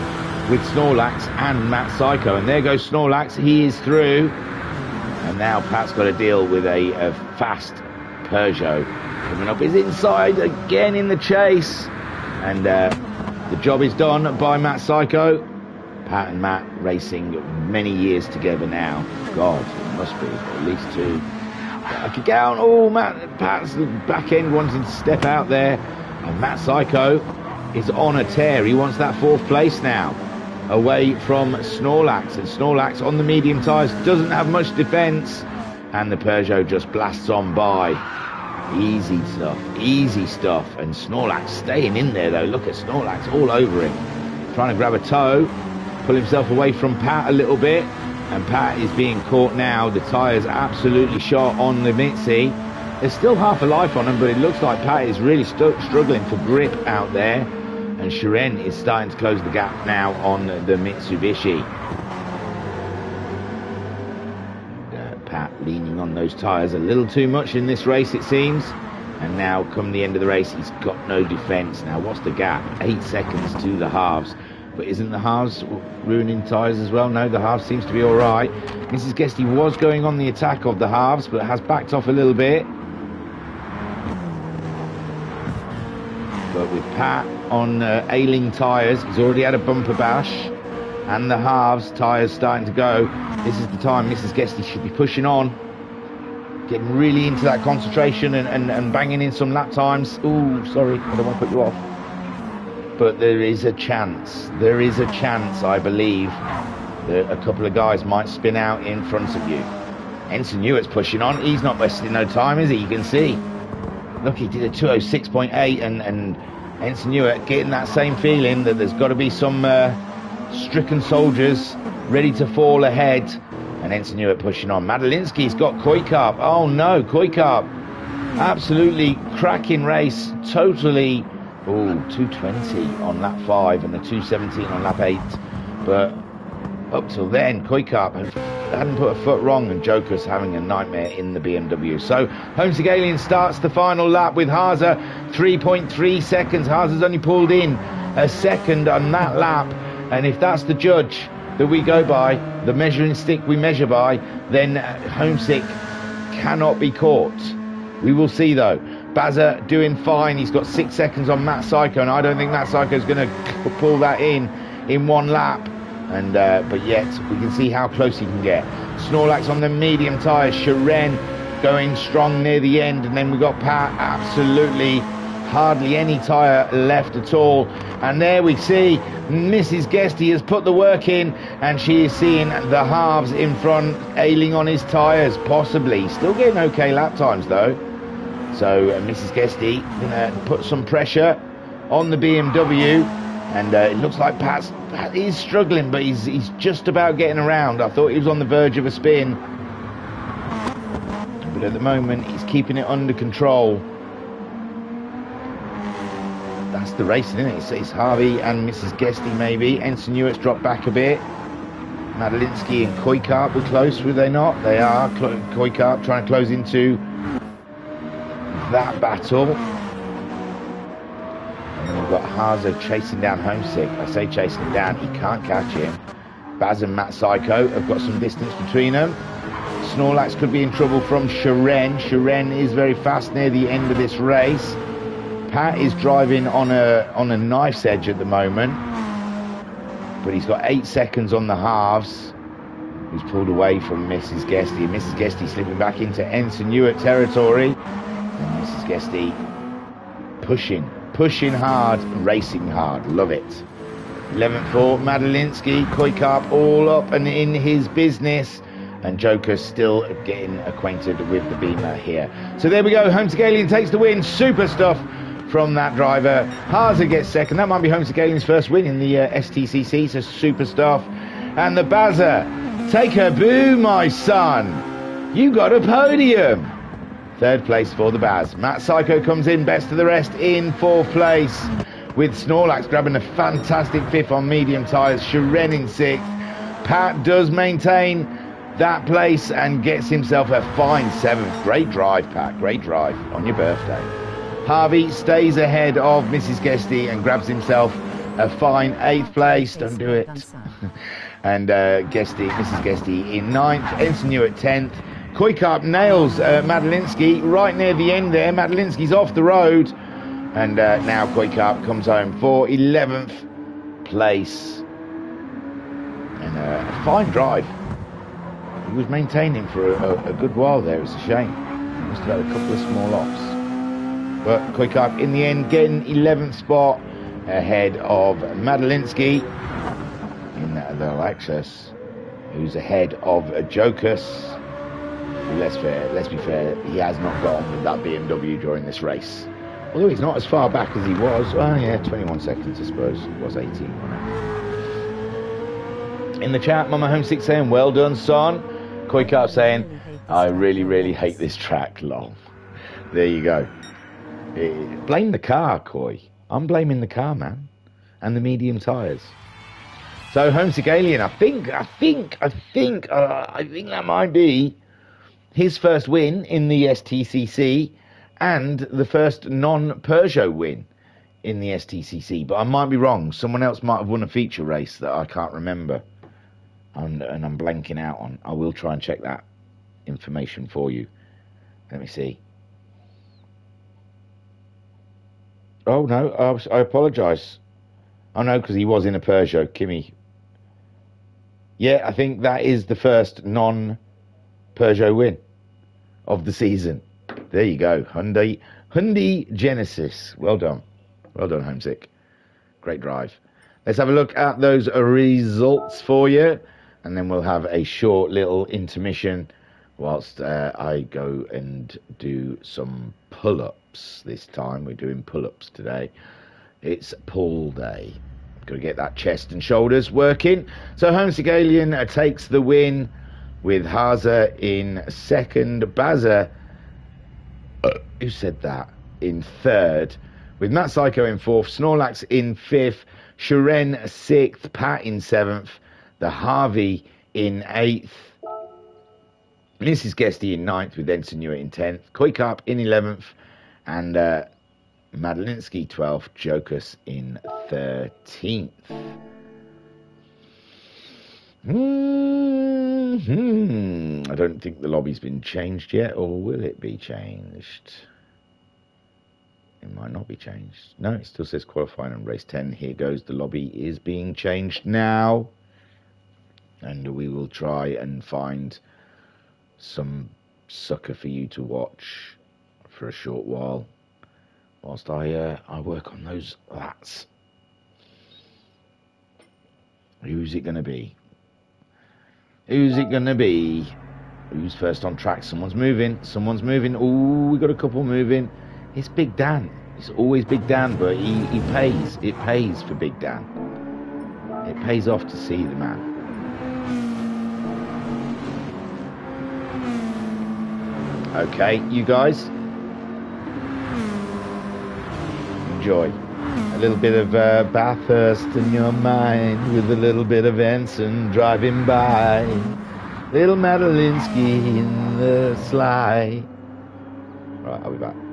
with Snorlax and Matt Psycho. And there goes Snorlax. He is through. And now Pat's got to deal with a, a fast Peugeot coming up. He's inside again in the chase. And uh, the job is done by Matt Psycho. Pat and Matt racing many years together now. God, it must be at least two. I could get out. Oh, Matt, Pat's back end wanting to step out there. And Matt Psycho is on a tear. He wants that fourth place now. Away from Snorlax. And Snorlax on the medium tyres doesn't have much defence. And the Peugeot just blasts on by. Easy stuff. Easy stuff. And Snorlax staying in there, though. Look at Snorlax all over him. Trying to grab a toe. Pull himself away from Pat a little bit. And Pat is being caught now. The tyres absolutely shot on the Mitzi. There's still half a life on him, but it looks like Pat is really stu- struggling for grip out there. And Shiren is starting to close the gap now on the Mitsubishi. Uh, Pat leaning on those tyres a little too much in this race, it seems. And now, come the end of the race, he's got no defence. Now, what's the gap? Eight seconds to the halves. But isn't the halves ruining tyres as well? No, the halves seems to be all right. Mrs. Guesty was going on the attack of the halves, but has backed off a little bit. But with Pat on uh, ailing tyres, he's already had a bumper bash. And the halves tyres starting to go. This is the time Mrs. Guesty should be pushing on. Getting really into that concentration and, and, and banging in some lap times. Ooh, sorry, I don't want to put you off but there is a chance. There is a chance, I believe, that a couple of guys might spin out in front of you. Ensign Newitt's pushing on. He's not wasting no time, is he? You can see. Look, he did a 206.8, and, and Ensign Newitt getting that same feeling that there's got to be some uh, stricken soldiers ready to fall ahead. And Ensign Ewart pushing on. Madalinsky's got Koikarp. Oh no, Koikarp. Absolutely cracking race. Totally. Oh, 220 on lap 5 and a 217 on lap 8. But up till then, Koikarp hadn't put a foot wrong and Joker's having a nightmare in the BMW. So Homesick Alien starts the final lap with Haza 3.3 seconds. Haza's only pulled in a second on that lap. And if that's the judge that we go by, the measuring stick we measure by, then uh, Homesick cannot be caught. We will see though. Baza doing fine. He's got six seconds on Matt Psycho, and I don't think Matt Psycho is going to pull that in in one lap. And uh, but yet we can see how close he can get. Snorlax on the medium tyres. Sharon going strong near the end, and then we got Pat absolutely hardly any tyre left at all. And there we see Mrs. Guesty has put the work in, and she is seeing the halves in front, ailing on his tyres, possibly. Still getting okay lap times though. So uh, Mrs. Guesty gonna put some pressure on the BMW, and uh, it looks like Pat's he's struggling, but he's he's just about getting around. I thought he was on the verge of a spin, but at the moment he's keeping it under control. That's the racing, isn't it? It's, it's Harvey and Mrs. Guesty maybe. Ensign Ewart's dropped back a bit. Madalinsky and Koikarp were close, were they not? They are. Koikarp trying to close into that battle. We've got Haza chasing down Homesick. I say chasing him down, he can't catch him. Baz and Matt Psycho have got some distance between them. Snorlax could be in trouble from Sharon. Sharon is very fast near the end of this race. Pat is driving on a on a knife's edge at the moment, but he's got eight seconds on the halves. He's pulled away from Mrs. Guesty. Mrs. Guesty slipping back into Ensign Ewart territory. And Mrs. Guesty pushing, pushing hard, racing hard. Love it. 11th for Madalinsky, Koikarp all up and in his business. And Joker still getting acquainted with the Beamer here. So there we go. Homesick Alien takes the win. Super stuff from that driver. Haza gets second. That might be Homesick Alien's first win in the uh, STCC. So super stuff. And the Baza, take her boo, my son. You got a podium. Third place for the Baz. Matt Psycho comes in best of the rest in fourth place with Snorlax grabbing a fantastic fifth on medium tyres. Sharon in sixth. Pat does maintain that place and gets himself a fine seventh. Great drive, Pat. Great drive on your birthday. Harvey stays ahead of Mrs. Guesty and grabs himself a fine eighth place. Don't do it. and uh, Guesty, Mrs. Guesty in ninth. Ensign at tenth. Koikarp nails uh, Madalinsky right near the end there. Madalinsky's off the road. And uh, now Koikarp comes home for 11th place. And uh, a fine drive. He was maintaining for a, a, good while there. It's a shame. He must have had a couple of small offs. But Koikarp in the end getting 11th spot ahead of Madalinsky in the Lexus, who's ahead of Jokus. Let's fair, let's be fair, he has not on with that BMW during this race. Although he's not as far back as he was. Oh yeah, 21 seconds I suppose. It was 18, In the chat, Mama Homesick saying, well done, son. Koikarp saying, I really, really hate this track, long. There you go. Eh, blame the car, Koi. I'm blaming the car, man. And the medium tyres. So Homesick Alien, I think, I think, I think, uh, I think that might be his first win in the STCC and the first non-Peugeot win in the STCC. But I might be wrong. Someone else might have won a feature race that I can't remember. And, and I'm blanking out on. I will try and check that information for you. Let me see. Oh no, I, I apologise. Oh no, because he was in a Peugeot, Kimmy. Yeah, I think that is the first non-Peugeot win of the season. There you go, Hyundai, Hyundai Genesis. Well done, well done, Homesick. Great drive. Let's have a look at those results for you, and then we'll have a short little intermission whilst uh, I go and do some pull-ups this time. We're doing pull-ups today. It's pull day. Got to get that chest and shoulders working. So Homesick Alien uh, takes the win with Haza in second, Baza, uh, who said that, in third, with Matt Psycho in fourth, Snorlax in fifth, Sharen sixth, Pat in seventh, the Harvey in eighth, Mrs. Guesty in ninth, with Ensign in tenth, Koikarp in eleventh, and uh, Madalinsky 12th, Jokus in 13th. Hmm I don't think the lobby's been changed yet, or will it be changed? It might not be changed. No, it still says qualifying on race 10. Here goes. The lobby is being changed now. And we will try and find some sucker for you to watch for a short while whilst I uh, I work on those lats. Who's it going to be? Who's it going to be? Who's first on track? Someone's moving. Someone's moving. Oh, we got a couple moving. It's Big Dan. It's always Big Dan, but he, he pays. It pays for Big Dan. It pays off to see the man. Okay, you guys, enjoy. A little bit of uh, Bathurst in your mind with a little bit of Ensign driving by. Little Madalinsky in the sly. Right, I'll be back.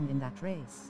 Wrong in that race.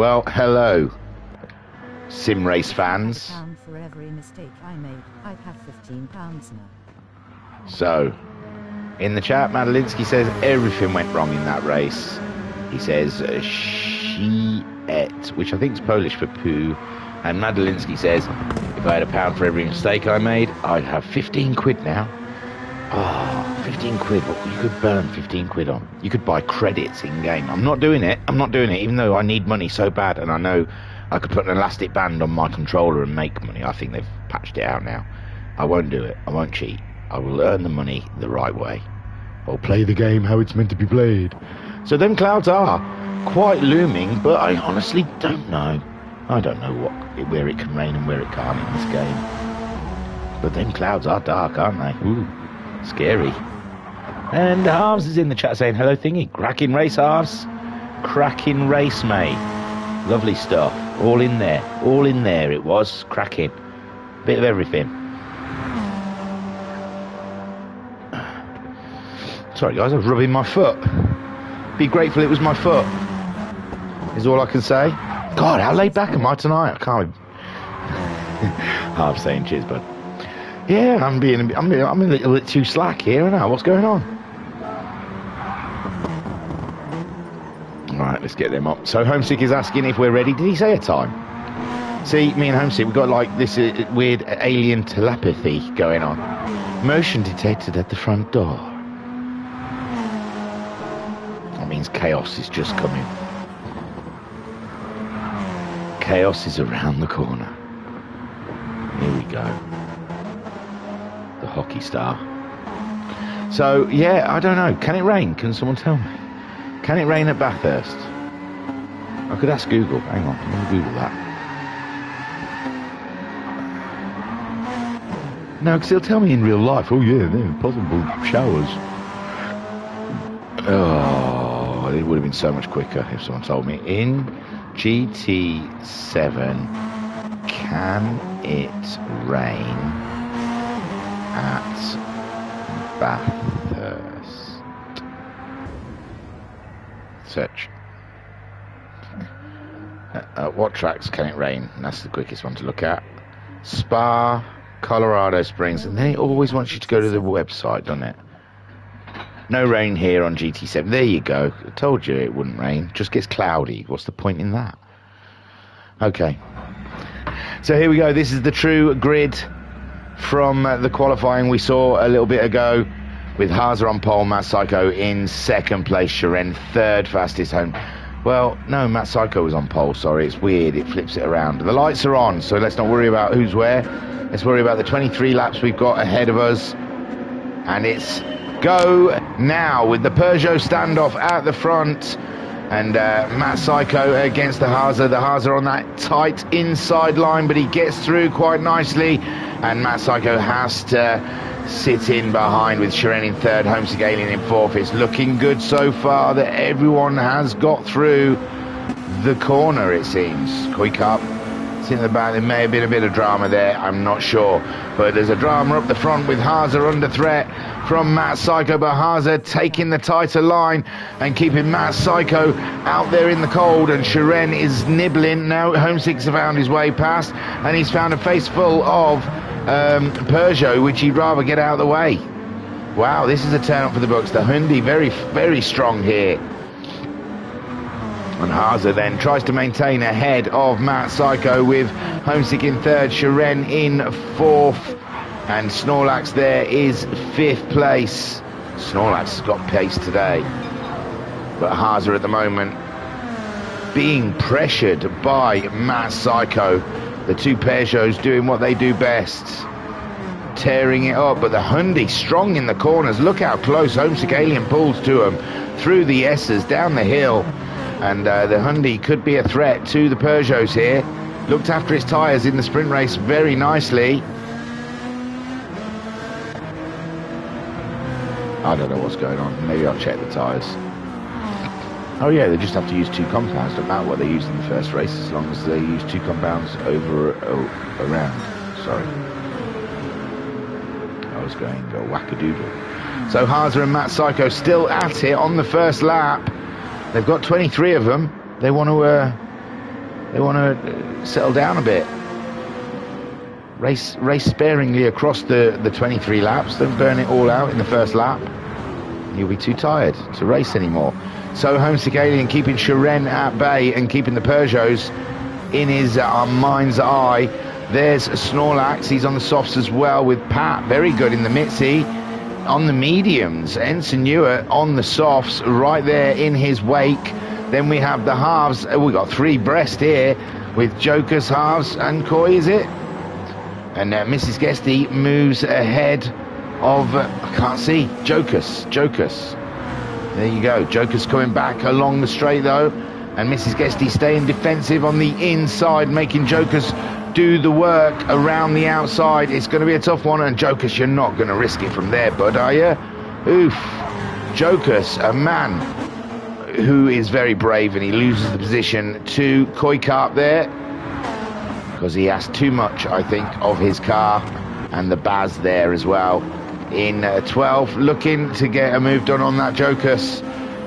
Well, hello, sim race fans. For every mistake I made. I'd have 15 pounds now. So, in the chat, Madalinsky says everything went wrong in that race. He says uh, she et, which I think is Polish for poo. And Madalinsky says, if I had a pound for every mistake I made, I'd have 15 quid now. Oh, 15 quid. You could burn 15 quid on. You could buy credits in game. I'm not doing it. I'm not doing it, even though I need money so bad. And I know I could put an elastic band on my controller and make money. I think they've patched it out now. I won't do it. I won't cheat. I will earn the money the right way. I'll play the game how it's meant to be played. So them clouds are quite looming, but I honestly don't know. I don't know what where it can rain and where it can't in this game. But them clouds are dark, aren't they? Ooh, scary. And Halves is in the chat saying, hello thingy. Cracking race, Halves. Cracking race, mate. Lovely stuff. All in there. All in there it was. Cracking. Bit of everything. Sorry guys, I was rubbing my foot. Be grateful it was my foot. Is all I can say. God, how laid back am I tonight? I can't. Half saying cheers, bud. Yeah, I'm being, I'm, being, I'm a little bit too slack here, and now What's going on? Right, let's get them up. So Homesick is asking if we're ready. Did he say a time? See, me and Homesick, we've got like this uh, weird alien telepathy going on. Motion detected at the front door. That means chaos is just coming. Chaos is around the corner. Here we go. The hockey star. So, yeah, I don't know. Can it rain? Can someone tell me? Can it rain at Bathurst? I could ask Google. Hang on, let me Google that. No, because he'll tell me in real life. Oh yeah, there are possible showers. Oh, it would have been so much quicker if someone told me. In GT7, can it rain at Bathurst? Search. Uh, uh, what tracks can it rain? That's the quickest one to look at. Spa, Colorado Springs, and then it always wants you to go to the website, doesn't it? No rain here on GT7. There you go. I told you it wouldn't rain. Just gets cloudy. What's the point in that? Okay. So here we go. This is the true grid from uh, the qualifying we saw a little bit ago. With Haza on pole, Matt Psycho in second place, Shiren third fastest home. Well, no, Matt Psycho was on pole, sorry, it's weird, it flips it around. The lights are on, so let's not worry about who's where. Let's worry about the 23 laps we've got ahead of us. And it's go now with the Peugeot standoff out the front. And uh, Matt Psycho against the Haza. The Haza on that tight inside line, but he gets through quite nicely. And Matt Psycho has to sit in behind with Shiren in third, Homesick Alien in fourth. It's looking good so far that everyone has got through the corner, it seems. Koi In the back. There may have been a bit of drama there, I'm not sure. But there's a drama up the front with Haza under threat from Matt Psycho. But Haza taking the tighter line and keeping Matt Psycho out there in the cold. And Shiren is nibbling. Now Homesick's found his way past. And he's found a face full of um, Peugeot, which he'd rather get out of the way. Wow, this is a turn up for the books. The Hyundai very, very strong here. And Haza then tries to maintain ahead of Matt Psycho with Homesick in third, Shiren in fourth, and Snorlax there is fifth place. Snorlax has got pace today, but Haza at the moment being pressured by Matt Psycho. The two Peugeots doing what they do best, tearing it up. But the Hyundai strong in the corners. Look how close Homesick Alien pulls to them through the S's down the hill and uh, the Hyundai could be a threat to the Peugeots here. Looked after its tyres in the sprint race very nicely. I don't know what's going on. Maybe I'll check the tyres. Oh yeah, they just have to use two compounds. Don't matter what they use in the first race, as long as they use two compounds over uh, around. Sorry, I was going go wackadoodle. So Haza and Matt Psycho still at it on the first lap. They've got 23 of them. They want to uh, they want to uh, settle down a bit. Race race sparingly across the, the 23 laps. Don't burn it all out in the first lap. You'll be too tired to race anymore. So Homesick Alien keeping Shiren at bay and keeping the Peugeots in his uh, mind's eye. There's Snorlax. He's on the softs as well with Pat. Very good in the Mitzi on the mediums. Ensign Ewart on the softs, right there in his wake. Then we have the halves. Uh, We've got three breast here with Jokus halves and Koi, is it? And uh, Mrs. Guesty moves ahead of, uh, I can't see, Jokus. Jokus. There you go. Jokus coming back along the straight though. And Mrs. Guesty staying defensive on the inside, making Jokus do the work around the outside. It's going to be a tough one, and Jokus, you're not going to risk it from there, bud, are you? Oof. Jokus, a man who is very brave, and he loses the position to Koikarp there because he asked too much, I think, of his car, and the Baz there as well. In uh, 12, looking to get a move done on that Jokus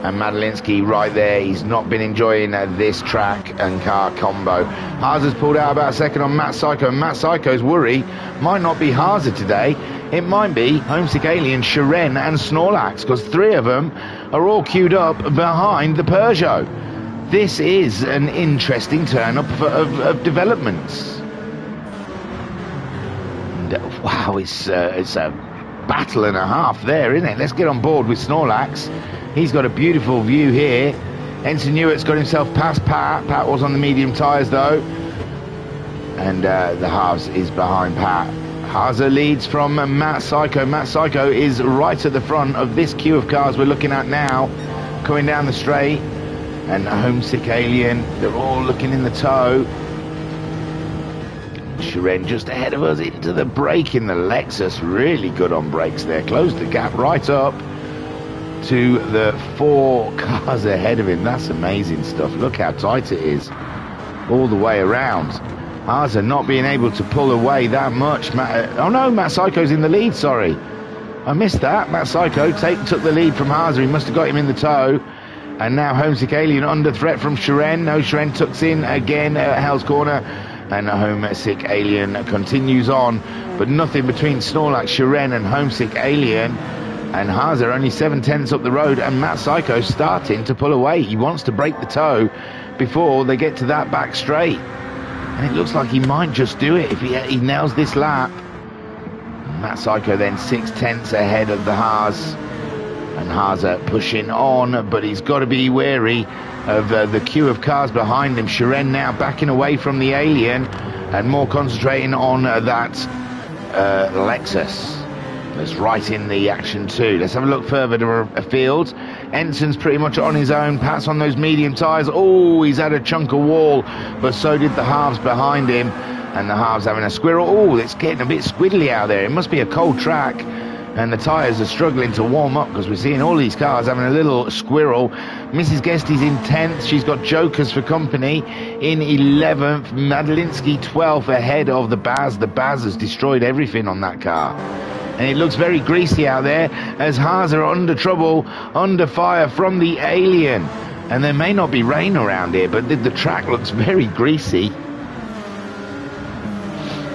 and Madalinsky right there. He's not been enjoying uh, this track and car combo. Haza's pulled out about a second on Matt Psycho, and Matt Psycho's worry might not be Haza today. It might be Homesick Alien, Shiren, and Snorlax, because three of them are all queued up behind the Peugeot. This is an interesting turn up of, of, of developments. And, uh, wow, it's, uh, it's a battle and a half there, isn't it? Let's get on board with Snorlax. He's got a beautiful view here. Ensign Ewart's got himself past Pat. Pat was on the medium tyres though. And uh, the halves is behind Pat. Haza leads from Matt Psycho. Matt Psycho is right at the front of this queue of cars we're looking at now, coming down the straight. And Homesick Alien, they're all looking in the tow. Shiren just ahead of us into the break in the Lexus. Really good on brakes there. Closed the gap right up to the four cars ahead of him. That's amazing stuff. Look how tight it is all the way around. Haza not being able to pull away that much. Matt, uh, oh no, Matt Psycho's in the lead, sorry. I missed that. Matt Psycho take, took the lead from Haza. He must have got him in the tow. And now Homesick Alien under threat from Shiren. No, Shiren tucks in again at Hell's Corner. And Homesick Alien continues on. But nothing between Snorlax, Shiren and Homesick Alien. And Haza only seven tenths up the road. And Matt Psycho starting to pull away. He wants to break the toe before they get to that back straight. And it looks like he might just do it if he, he nails this lap. Matt Psycho then six tenths ahead of the Haza. And Haza pushing on, but he's got to be wary of uh, the queue of cars behind him. Shiren now backing away from the Alien and more concentrating on uh, that uh, Lexus. That's right in the action too. Let's have a look further to afield. Ensign's pretty much on his own. Pat's on those medium tyres. Oh, he's had a chunk of wall, but so did the halves behind him. And the halves having a squirrel. Oh, it's getting a bit squiddly out there. It must be a cold track and the tyres are struggling to warm up because we're seeing all these cars having a little squirrel. Mrs. Guesty's in 10th. She's got Jokus for company in 11th. Madalinsky 12th ahead of the Baz. The Baz has destroyed everything on that car. And it looks very greasy out there as Haas are under trouble, under fire from the alien. And there may not be rain around here, but the, the track looks very greasy.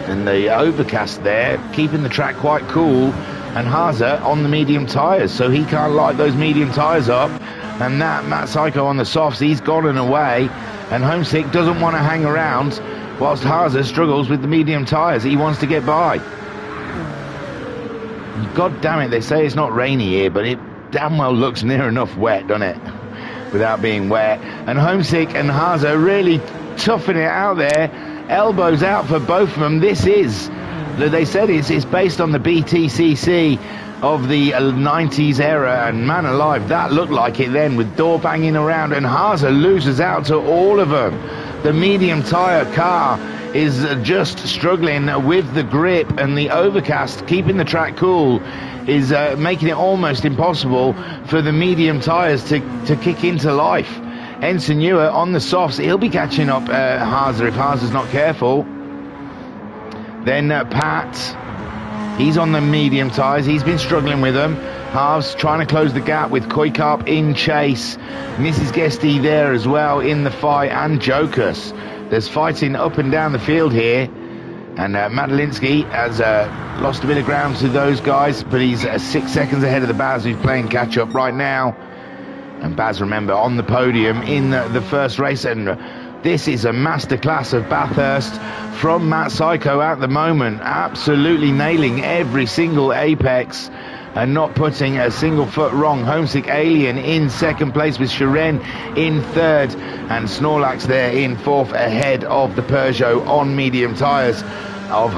And the overcast there, keeping the track quite cool and Haza on the medium tyres, so he can't light those medium tyres up. And that Matt Psycho on the softs, he's gone and away. And Homesick doesn't want to hang around whilst Haza struggles with the medium tyres. He wants to get by. God damn it, they say it's not rainy here, but it damn well looks near enough wet, doesn't it? Without being wet. And Homesick and Haza really toughing it out there. Elbows out for both of them. This is they said it's, it's based on the BTCC of the 90s era, and man alive, that looked like it then with door banging around, and Haza loses out to all of them. The medium tyre car is just struggling with the grip, and the overcast, keeping the track cool, is uh, making it almost impossible for the medium tyres to, to kick into life. Ensign Ewart on the softs, he'll be catching up uh, Haza if Haza's not careful. Then uh, Pat, he's on the medium tyres. He's been struggling with them. Halves trying to close the gap with Koikarp in chase. Mrs. Guesty there as well in the fight and Jokus. There's fighting up and down the field here. And uh, Madalinsky has uh, lost a bit of ground to those guys, but he's uh, six seconds ahead of the Baz who's playing catch up right now. And Baz, remember, on the podium in the, the first race. And this is a masterclass of Bathurst from Matt Psycho at the moment. Absolutely nailing every single apex and not putting a single foot wrong. Homesick Alien in second place with Shiren in third and Snorlax there in fourth ahead of the Peugeot on medium tyres of.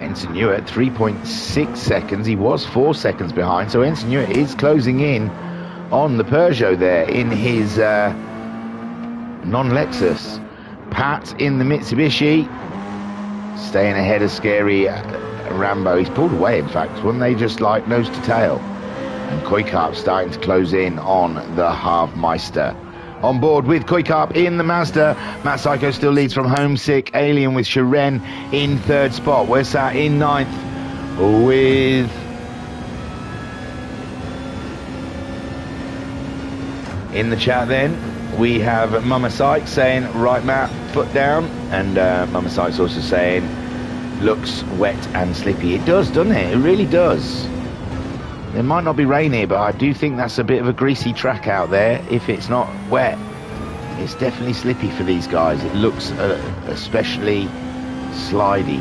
Ensign Ewart at 3.6 seconds. He was four seconds behind, so Ewart is closing in on the Peugeot there in his uh, non-Lexus. Pat in the Mitsubishi, staying ahead of Scary uh, Rambo. He's pulled away, in fact. Wouldn't they just like nose to tail? And Koikarp starting to close in on the Halfmeister on board with Koikarp in the Mazda. Matt Psycho still leads from Homesick. Alien with Shiren in third spot. We're sat in ninth with in the chat then we have Mama Sykes saying right Matt foot down and uh, Mama Sykes also saying looks wet and slippy it does doesn't it it really does there might not be rain here, but I do think that's a bit of a greasy track out there if it's not wet. It's definitely slippy for these guys. It looks uh, especially slidey.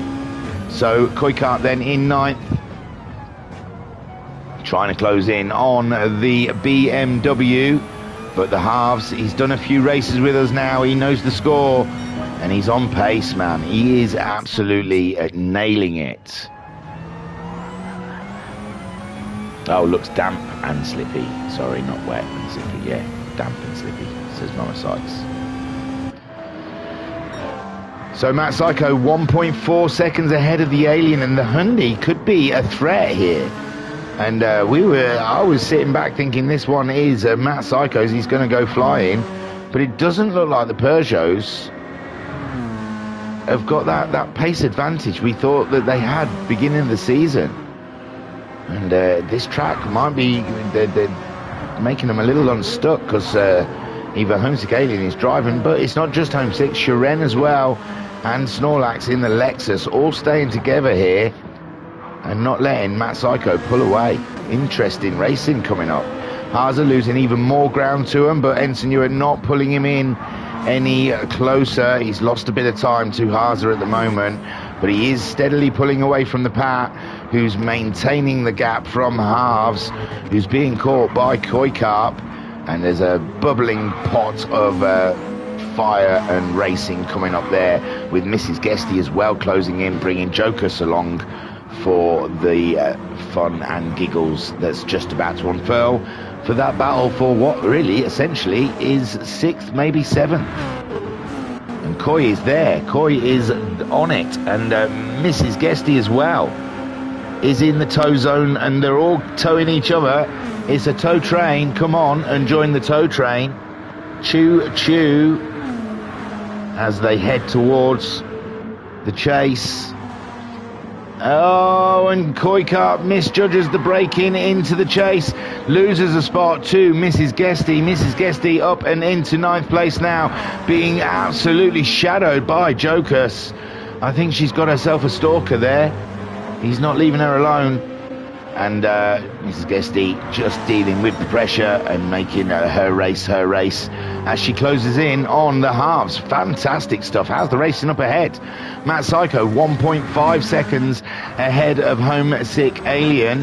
So Koikarp then in ninth. Trying to close in on the BMW. But the halves, he's done a few races with us now. He knows the score. And he's on pace, man. He is absolutely uh, nailing it. Oh, looks damp and slippy. Sorry, not wet and slippy. Yeah, damp and slippy, says Mama Sykes. So Matt Psycho 1.4 seconds ahead of the Alien, and the Hyundai could be a threat here. And uh, we were, I was sitting back thinking this one is uh, Matt Psycho's. He's going to go flying, but it doesn't look like the Peugeots have got that that pace advantage we thought that they had beginning of the season. And uh, this track might be they're, they're making them a little unstuck because uh, either Homesick Alien is driving, but it's not just Homesick, Shiren as well, and Snorlax in the Lexus all staying together here and not letting Matt Psycho pull away. Interesting racing coming up. Haza losing even more ground to him, but Ensign Ewart not pulling him in any closer. He's lost a bit of time to Haza at the moment, but he is steadily pulling away from the Pat, who's maintaining the gap from halves, who's being caught by Koikarp, and there's a bubbling pot of uh, fire and racing coming up there with Mrs. Guesty as well closing in, bringing Jokus along for the uh, fun and giggles that's just about to unfurl for that battle for what really essentially is sixth, maybe seventh. And Koi is there. Koi is on it, and uh, Mrs. Guesty as well is in the tow zone, and they're all towing each other. It's a tow train. Come on and join the tow train. Choo choo as they head towards the chase. Oh, and Koikarp misjudges the break in into the chase, loses a spot to Mrs. Guesty. Mrs. Guesty up and into ninth place now, being absolutely shadowed by Jokus. I think she's got herself a stalker there. He's not leaving her alone and uh, Mrs. Guesty just dealing with the pressure and making uh, her race her race as she closes in on the halves. Fantastic stuff. How's the racing up ahead? Matt Psycho 1.5 seconds ahead of Homesick Alien,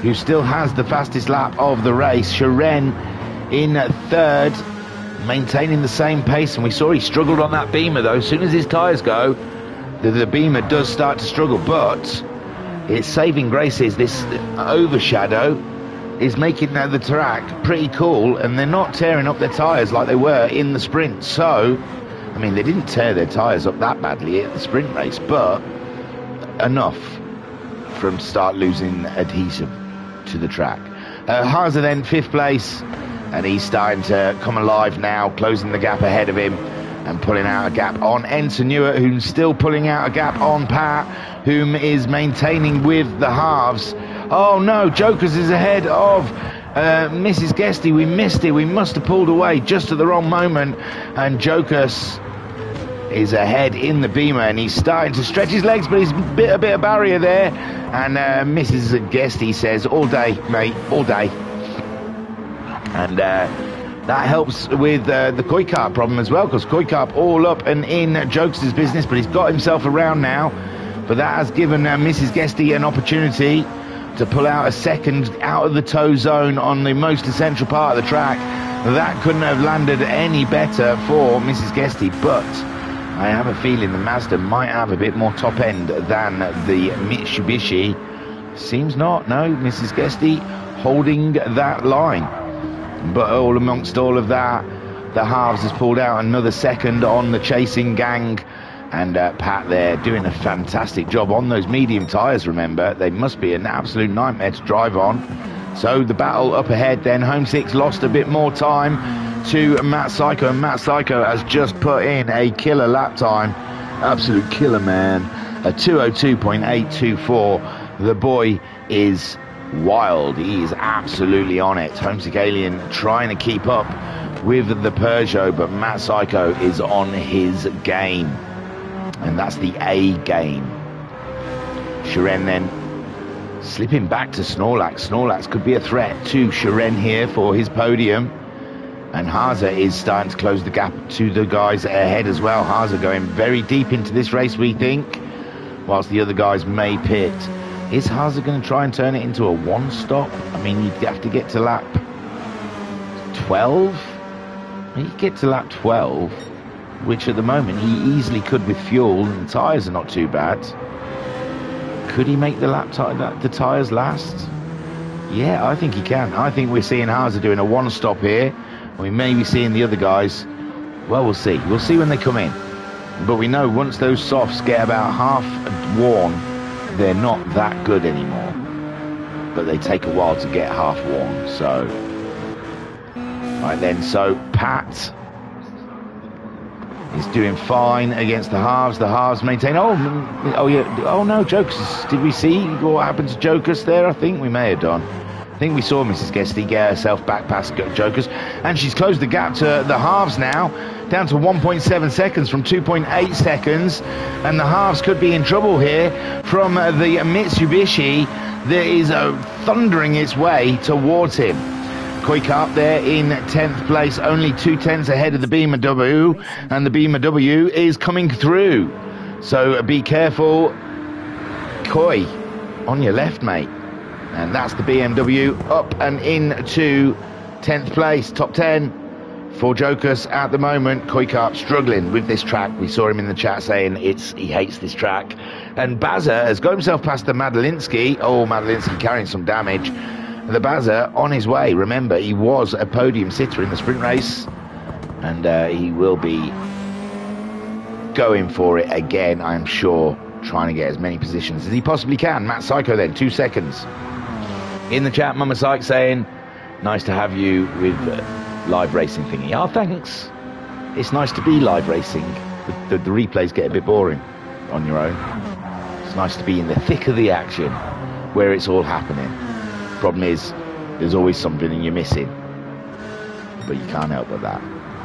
who still has the fastest lap of the race. Shiren in third, maintaining the same pace, and we saw he struggled on that Beamer though. As soon as his tyres go, the, the Beamer does start to struggle, but its saving grace is this overshadow is making the track pretty cool, and they're not tearing up their tyres like they were in the sprint. So, I mean, they didn't tear their tyres up that badly at the sprint race, but enough from start losing adhesive to the track. Uh, Haza then fifth place, and he's starting to come alive now, closing the gap ahead of him and pulling out a gap on Ewart, who's still pulling out a gap on Pat, whom is maintaining with the halves. Oh no, Jokus is ahead of uh, Mrs. Guesty. We missed it. We must have pulled away just at the wrong moment, and Jokus is ahead in the beamer and he's starting to stretch his legs but he's a bit, a bit of barrier there and uh, Mrs. Guesty says all day mate all day and uh, that helps with uh, the Koikarp problem as well, because Koikarp all up and in Jokus' business, but he's got himself around now. But that has given uh, Mrs. Guesty an opportunity to pull out a second out of the toe zone on the most essential part of the track. That couldn't have landed any better for Mrs. Guesty, but I have a feeling the Mazda might have a bit more top end than the Mitsubishi. Seems not, no, Mrs. Guesty holding that line. But all amongst all of that, the halves has pulled out another second on the chasing gang. And uh, Pat there doing a fantastic job on those medium tyres, remember. They must be an absolute nightmare to drive on. So the battle up ahead then. Homesick lost a bit more time to Matt Psycho. And Matt Psycho has just put in a killer lap time. Absolute killer, man. A 202.824. The boy is wild. He is absolutely on it. Homesick Alien trying to keep up with the Peugeot, but Matt Psycho is on his game. And that's the A game. Shiren then slipping back to Snorlax. Snorlax could be a threat to Shiren here for his podium. And Haza is starting to close the gap to the guys ahead as well. Haza going very deep into this race, we think, whilst the other guys may pit. Is Haza going to try and turn it into a one stop? I mean, you'd have to get to lap 12. You get to lap 12, which at the moment he easily could with fuel, and the tyres are not too bad. Could he make the lap that the tyres last? Yeah, I think he can. I think we're seeing Haza doing a one stop here. We may be seeing the other guys. Well, we'll see. We'll see when they come in. But we know once those softs get about half worn, they're not that good anymore. But they take a while to get half worn. So, right then. So Pat is doing fine against the halves. The halves maintain. Oh, oh yeah. Oh no, Jokus. Did we see what happened to Jokus there? I think we may have done. I think we saw Mrs. Guesty get herself back past Jokus, and she's closed the gap to the halves now, down to 1.7 seconds from 2.8 seconds, and the halves could be in trouble here from the Mitsubishi that is uh, thundering its way towards him. Koika up there in 10th place, only two tenths ahead of the BMW, and the BMW is coming through. So be careful. Koi, on your left, mate. And that's the BMW up and into 10th place, top 10 for Jokus at the moment. Koikarp struggling with this track. We saw him in the chat saying it's he hates this track. And Baza has got himself past the Madalinsky. Oh, Madalinsky carrying some damage. The Baza on his way. Remember, he was a podium sitter in the sprint race. And uh, he will be going for it again, I'm sure. Trying to get as many positions as he possibly can. Matt Psycho then, two seconds. In the chat, Mama Psych saying, nice to have you with uh, live racing thingy. Oh, thanks. It's nice to be live racing. The, the, the replays get a bit boring on your own. It's nice to be in the thick of the action where it's all happening. Problem is, there's always something you're missing. But you can't help but that.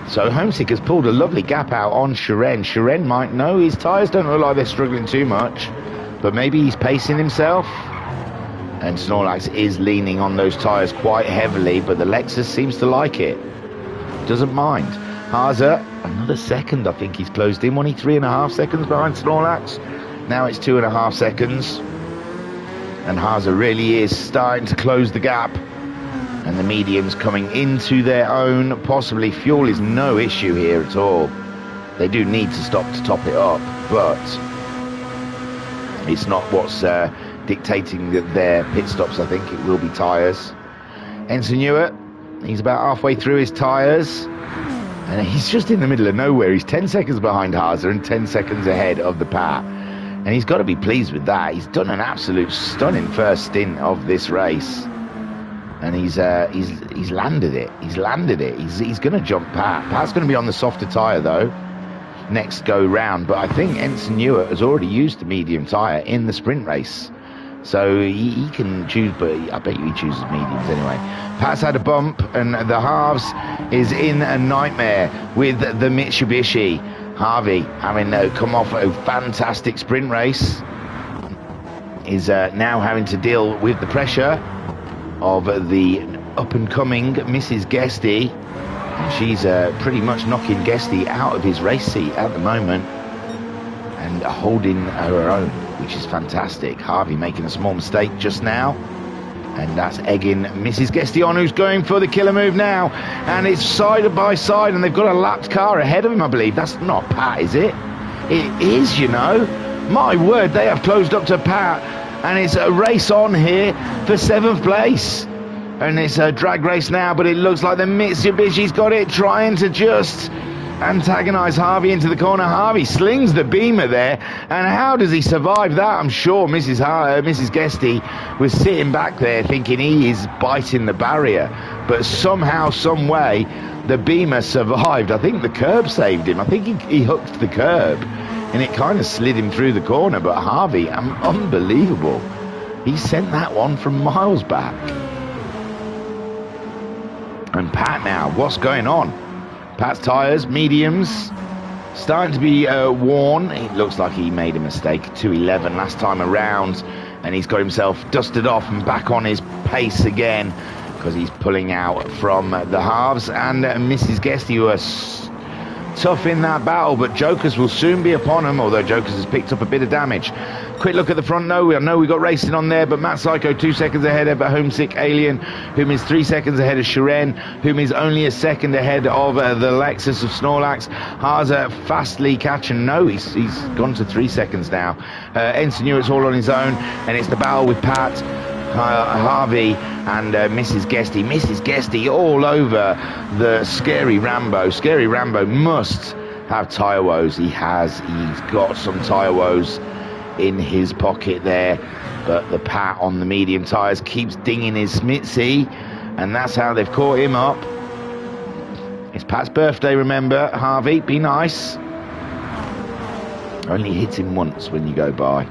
So Homesick has pulled a lovely gap out on Shiren. Shiren might know his tyres don't look like they're struggling too much, but maybe he's pacing himself. And Snorlax is leaning on those tyres quite heavily, but the Lexus seems to like it. Doesn't mind. Haza, another second, I think he's closed in. Only three and a half seconds behind Snorlax. Now it's two and a half seconds. And Haza really is starting to close the gap and the mediums coming into their own. Possibly fuel is no issue here at all. They do need to stop to top it up, but it's not what's uh, dictating their pit stops. I think it will be tyres. Ewart, he's about halfway through his tyres. And he's just in the middle of nowhere. He's 10 seconds behind Haza and 10 seconds ahead of the Pat. And he's got to be pleased with that. He's done an absolute stunning first stint of this race and he's uh, he's he's landed it. He's landed it. He's he's going to jump Pat. Pat's going to be on the softer tyre though next go round. But I think Ensign Ewart has already used the medium tyre in the sprint race. So he, he, can choose, but I bet you he chooses mediums anyway. Pat's had a bump, and the halves is in a nightmare with the Mitsubishi. Harvey, having uh, come off a fantastic sprint race, is uh, now having to deal with the pressure of the up and coming Mrs. Guesty. She's uh, pretty much knocking Guesty out of his race seat at the moment and holding her own, which is fantastic. Harvey making a small mistake just now. And that's egging Mrs. Guesty on, who's going for the killer move now. And it's side by side, and they've got a lapped car ahead of him, I believe. That's not Pat, is it? It is, you know. My word, they have closed up to Pat and it's a race on here for seventh place. And it's a drag race now, but it looks like the Mitsubishi's got it, trying to just antagonise Harvey into the corner. Harvey slings the beamer there, and how does he survive that? I'm sure Mrs. Har- uh, Mrs. Guesty was sitting back there thinking he is biting the barrier, but somehow, some way, the beamer survived. I think the curb saved him. I think he, he hooked the curb and it kind of slid him through the corner. But Harvey, um, unbelievable. He sent that one from miles back. And Pat now, what's going on? Pat's tyres, mediums, starting to be uh, worn. It looks like he made a mistake. 211 last time around, and he's got himself dusted off and back on his pace again because he's pulling out from the halves. And uh, Mrs. Guesty, who are tough in that battle, but Jokus will soon be upon him, although Jokus has picked up a bit of damage. Quick look at the front. No, I know we got racing on there, but Matt Psycho two seconds ahead of a Homesick Alien, whom is three seconds ahead of Shiren, whom is only a second ahead of uh, the Lexus of Snorlax. Haza fastly catching. No, he's, he's gone to three seconds now. Uh, Ensign Ewart's all on his own, and it's the battle with Pat. Uh, Harvey and uh, Mrs. Guesty. Mrs. Guesty all over the scary Rambo. Scary Rambo must have tyre woes. He has. He's got some tyre woes in his pocket there. But the pat on the medium tyres keeps dinging his Smitsy. And that's how they've caught him up. It's Pat's birthday, remember, Harvey. Be nice. Only hit him once when you go by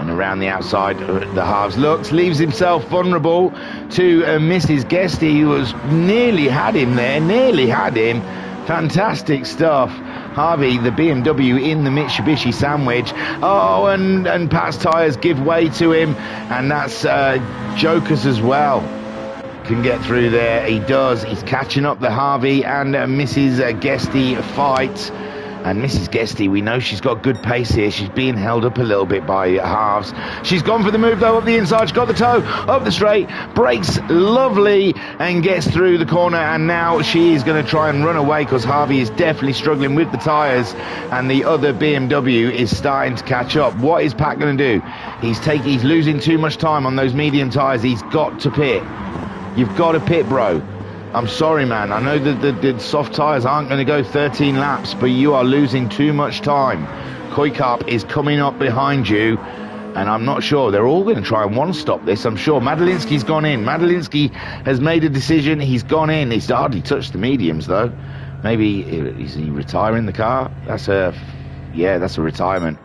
and around the outside uh, the halves looks leaves himself vulnerable to uh, Mrs. Guesty who was nearly had him there nearly had him fantastic stuff Harvey the BMW in the Mitsubishi sandwich oh and and Pat's tyres give way to him and that's uh, Jokus as well can get through there. He does. He's catching up the Harvey and uh, Mrs. Uh, Guesty fight. And Mrs. Guesty, we know she's got good pace here. She's being held up a little bit by halves. She's gone for the move though up the inside. She's got the toe up the straight, breaks lovely and gets through the corner. And now she is going to try and run away because Harvey is definitely struggling with the tyres. And the other BMW is starting to catch up. What is Pat going to do? He's taking, he's losing too much time on those medium tyres. He's got to pit. You've got to pit, bro. I'm sorry, man. I know that the, the soft tyres aren't going to go 13 laps, but you are losing too much time. Koikarp is coming up behind you, and I'm not sure. They're all going to try and one-stop this, I'm sure. Madalinsky's gone in. Madalinsky has made a decision. He's gone in. He's hardly touched the mediums, though. Maybe is he retiring the car? That's a, yeah, that's a retirement.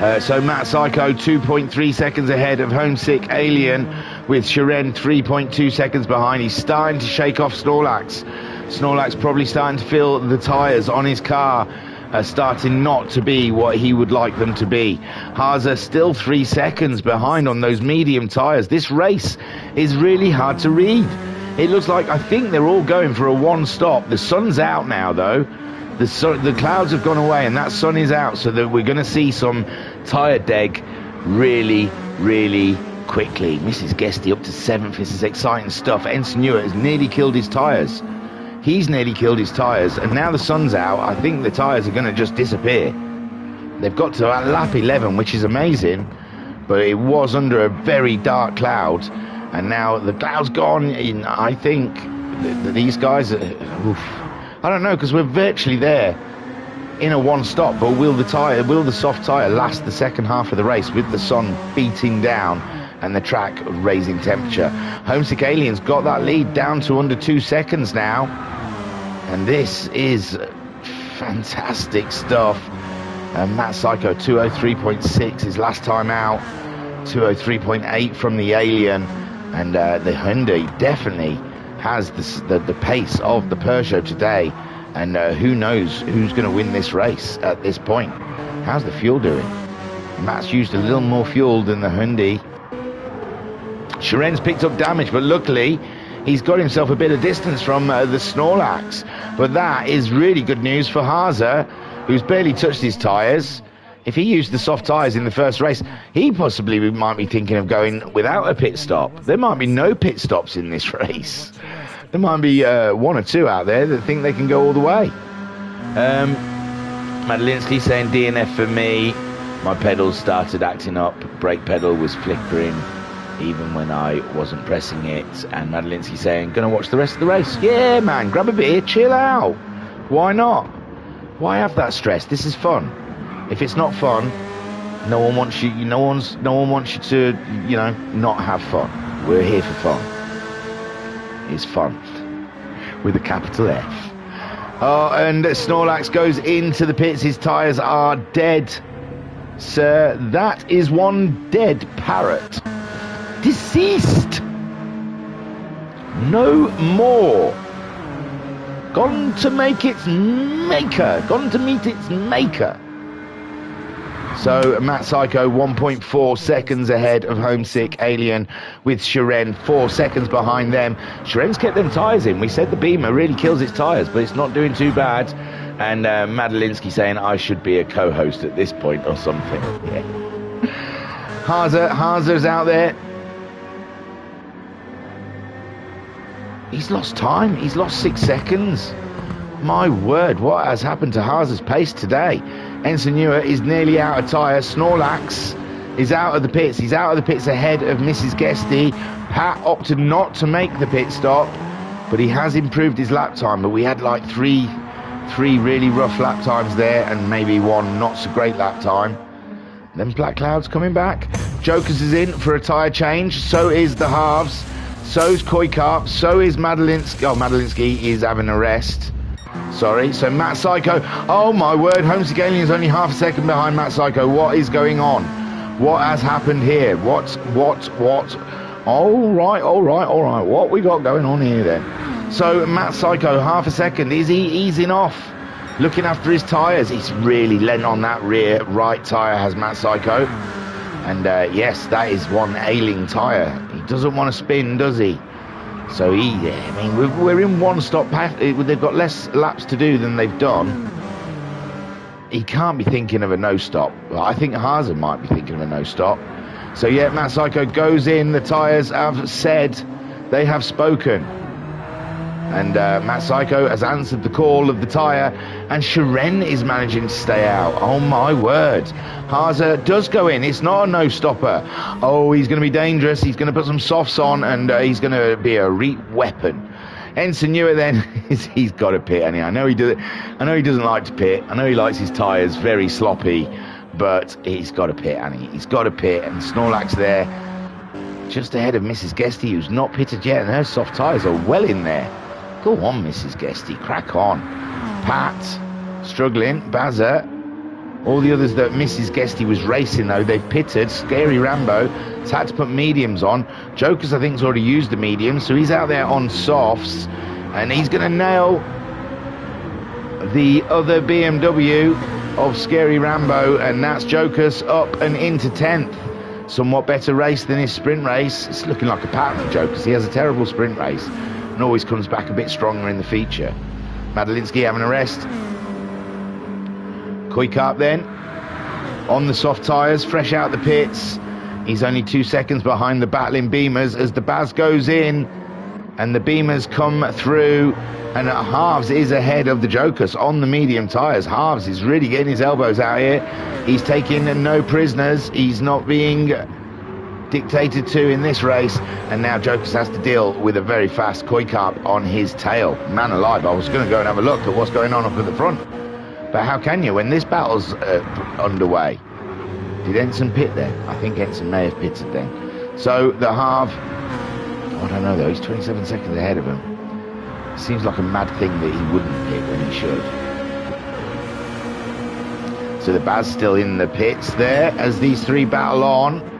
Uh, so Matt Psycho 2.3 seconds ahead of Homesick Alien with Shiren 3.2 seconds behind. He's starting to shake off Snorlax. Snorlax probably starting to feel the tyres on his car uh, starting not to be what he would like them to be. Haza still three seconds behind on those medium tyres. This race is really hard to read. It looks like I think they're all going for a one stop. The sun's out now though. The, sun, the clouds have gone away and that sun is out, so that we're going to see some tyre deg really, really quickly. Mrs. Guesty up to seventh. This is exciting stuff. Ensign has nearly killed his tyres. He's nearly killed his tyres, and now the sun's out. I think the tyres are going to just disappear. They've got to lap 11, which is amazing, but it was under a very dark cloud, and now the cloud's gone. In, I think th- these guys are. Oof, I don't know because we're virtually there in a one stop, but will the tire, will the soft tire last the second half of the race with the sun beating down and the track raising temperature? Homesick Aliens got that lead down to under two seconds now, and this is fantastic stuff. And Matt Psycho 203.6 his last time out, 203.8 from the Alien, and uh, the Hyundai definitely has the, the, pace of the Peugeot today. And uh, who knows who's going to win this race at this point? How's the fuel doing? Matt's used a little more fuel than the Hyundai. Shiren's picked up damage, but luckily he's got himself a bit of distance from uh, the Snorlax. But that is really good news for Haza, who's barely touched his tyres. If he used the soft tyres in the first race, he possibly might be thinking of going without a pit stop. There might be no pit stops in this race. There might be uh, one or two out there that think they can go all the way. Um, Madalinsky saying DNF for me. My pedals started acting up. Brake pedal was flickering even when I wasn't pressing it. And Madalinsky saying, gonna watch the rest of the race. Yeah, man, grab a beer, chill out. Why not? Why have that stress? This is fun. If it's not fun, no one wants you. No one's. No one wants you to. You know, not have fun. We're here for fun. It's fun with a capital F. Oh, and Snorlax goes into the pits. His tyres are dead. Sir, that is one dead parrot. Deceased. No more. Gone to make its maker. Gone to meet its maker. So Matt Psycho 1.4 seconds ahead of Homesick Alien with Shiren 4 seconds behind them. Shiren's kept them tyres in. We said the Beamer really kills its tyres, but it's not doing too bad. And uh, Madalinsky saying I should be a co-host at this point or something. Yeah. Haza, Haza's out there. He's lost time. He's lost six seconds. My word, what has happened to Haza's pace today? Ewart is nearly out of tyre. Snorlax is out of the pits. He's out of the pits ahead of Mrs. Guesty. Pat opted not to make the pit stop, but he has improved his lap time. But we had like three, three really rough lap times there, and maybe one not so great lap time. Then Black Cloud's coming back. Jokers is in for a tyre change. So is the halves. So's Koikarp. So is Madalinsky. Oh, Madalinsky is having a rest. Sorry. So Matt Psycho. Oh my word. Homesick Alien is only half a second behind Matt Psycho. What is going on? What has happened here? What? What? What? All right. All right. All right. What we got going on here then? So Matt Psycho, half a second. Is he easing off? Looking after his tyres. He's really lent on that rear right tyre, has Matt Psycho. And uh, yes, that is one ailing tyre. Doesn't want to spin, does he? So he, I mean, we're, we're in one stop. pa- eh, They've got less laps to do than they've done. He can't be thinking of a no stop. Well, I think Haza might be thinking of a no stop. So yeah, Matt Psycho goes in. The tyres have said, they have spoken. And uh, Matt Psycho has answered the call of the tyre, and Shiren is managing to stay out. Oh my word. Haza does go in. It's not a no stopper. Oh, he's going to be dangerous. He's going to put some softs on, and uh, he's going to be a reap weapon. Ensign Ewart then he's got to pit. And I know he does. I know he doesn't like to pit. I know he likes his tyres very sloppy, but he's got to pit, and he's got to pit. And Snorlax there, just ahead of Mrs. Guesty, who's not pitted yet, and her soft tyres are well in there. Go on, Mrs. Guesty, crack on. Pat, struggling. Bazza, all the others that Mrs. Guesty was racing, though, they've pitted. Scary Rambo has had to put mediums on. Jokus, I think, has already used the mediums, so he's out there on softs, and he's going to nail the other BMW of Scary Rambo, and that's Jokus up and into 10th. Somewhat better race than his sprint race. It's looking like a pattern of Jokus. He has a terrible sprint race and always comes back a bit stronger in the feature. Madalinsky having a rest. Koikarp then on the soft tyres, fresh out the pits. He's only two seconds behind the battling Beamers as the Baz goes in and the Beamers come through and Halves is ahead of the Jokus on the medium tyres. Halves is really getting his elbows out here. He's taking no prisoners. He's not being dictated to in this race, and now Jokus has to deal with a very fast Koikarp on his tail. Man alive, I was going to go and have a look at what's going on up at the front. But how can you when this battle's uh, underway? Did Ensign pit there? I think Ensign may have pitted then. So the half, oh, I don't know though, he's 27 seconds ahead of him. Seems like a mad thing that he wouldn't pit when he should. So the Baz still in the pits there as these three battle on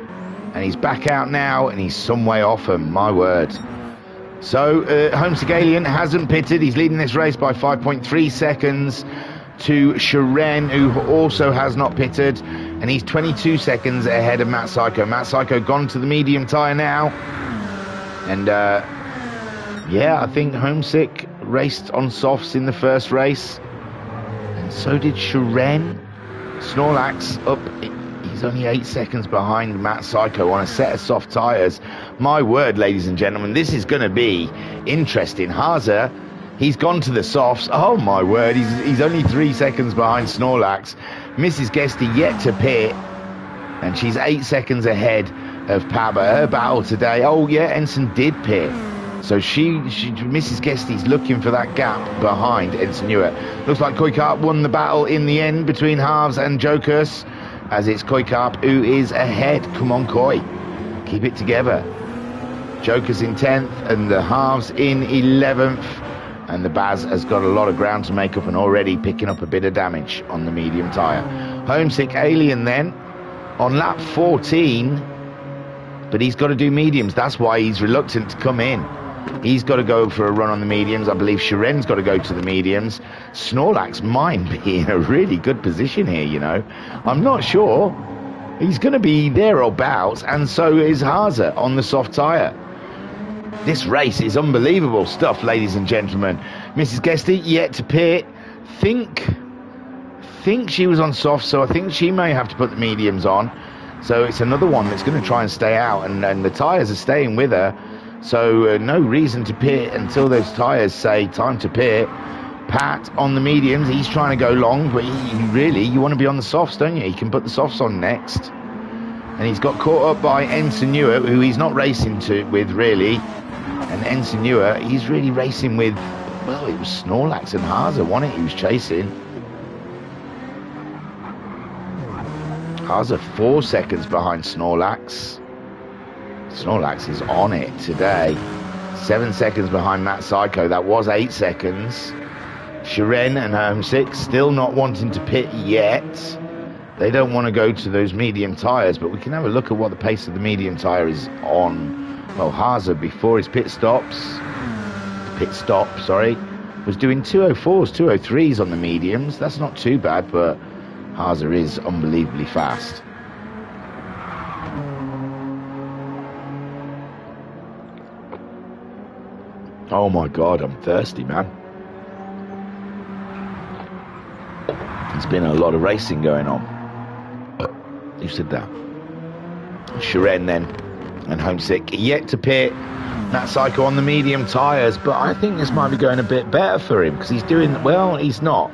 and he's back out now and he's some way off him, my word. So, uh, Homesick Alien hasn't pitted. He's leading this race by 5.3 seconds to Shiren, who also has not pitted, and he's 22 seconds ahead of Matt Psycho. Matt Psycho gone to the medium tyre now, and uh, yeah, I think Homesick raced on softs in the first race, and so did Shiren. Snorlax up He's only eight seconds behind Matt Psycho on a set of soft tyres. My word, ladies and gentlemen, this is going to be interesting. Haza, he's gone to the softs. Oh my word, he's, he's only three seconds behind Snorlax. Mrs. Guesty yet to pit, and she's eight seconds ahead of Paba. Her battle today. Oh yeah, Ensign did pit. So she, she, Mrs. Guesty's looking for that gap behind Ensign Ewart. Looks like Koikarp won the battle in the end between Halves and Jokus as it's Koi Koikarp who is ahead. Come on, Koi. Keep it together. Jokus in 10th and the halves in 11th. And the Baz has got a lot of ground to make up and already picking up a bit of damage on the medium tyre. Homesick Alien then on lap 14. But he's got to do mediums. That's why he's reluctant to come in. He's got to go for a run on the mediums. I believe Shiren's got to go to the mediums. Snorlax might be in a really good position here, you know. I'm not sure. He's going to be there or about, and so is Haza on the soft tyre. This race is unbelievable stuff, ladies and gentlemen. Mrs. Guesty yet to pit. Think, think she was on soft, so I think she may have to put the mediums on. So it's another one that's going to try and stay out, and, and the tyres are staying with her. So uh, no reason to pit until those tyres say time to pit. Pat on the mediums, he's trying to go long, but he, really, you want to be on the softs, don't you? He can put the softs on next. And he's got caught up by Ensign Ewart, who he's not racing to with really. And Ensign Ewart, he's really racing with, well, it was Snorlax and Haza, wasn't it? He was chasing. Haza four seconds behind Snorlax. Snorlax is on it today. Seven seconds behind Matt Psycho. That was eight seconds. Shiren and Homesick still not wanting to pit yet. They don't want to go to those medium tyres, but we can have a look at what the pace of the medium tyre is on. Well, Haza before his pit stops, pit stop, sorry, was doing 204s, 203s on the mediums. That's not too bad, but Haza is unbelievably fast. Oh my god, I'm thirsty, man. There's been a lot of racing going on. Who said that? Shiren then, and Homesick yet to pit. That Psycho on the medium tyres, but I think this might be going a bit better for him because he's doing well. He's not.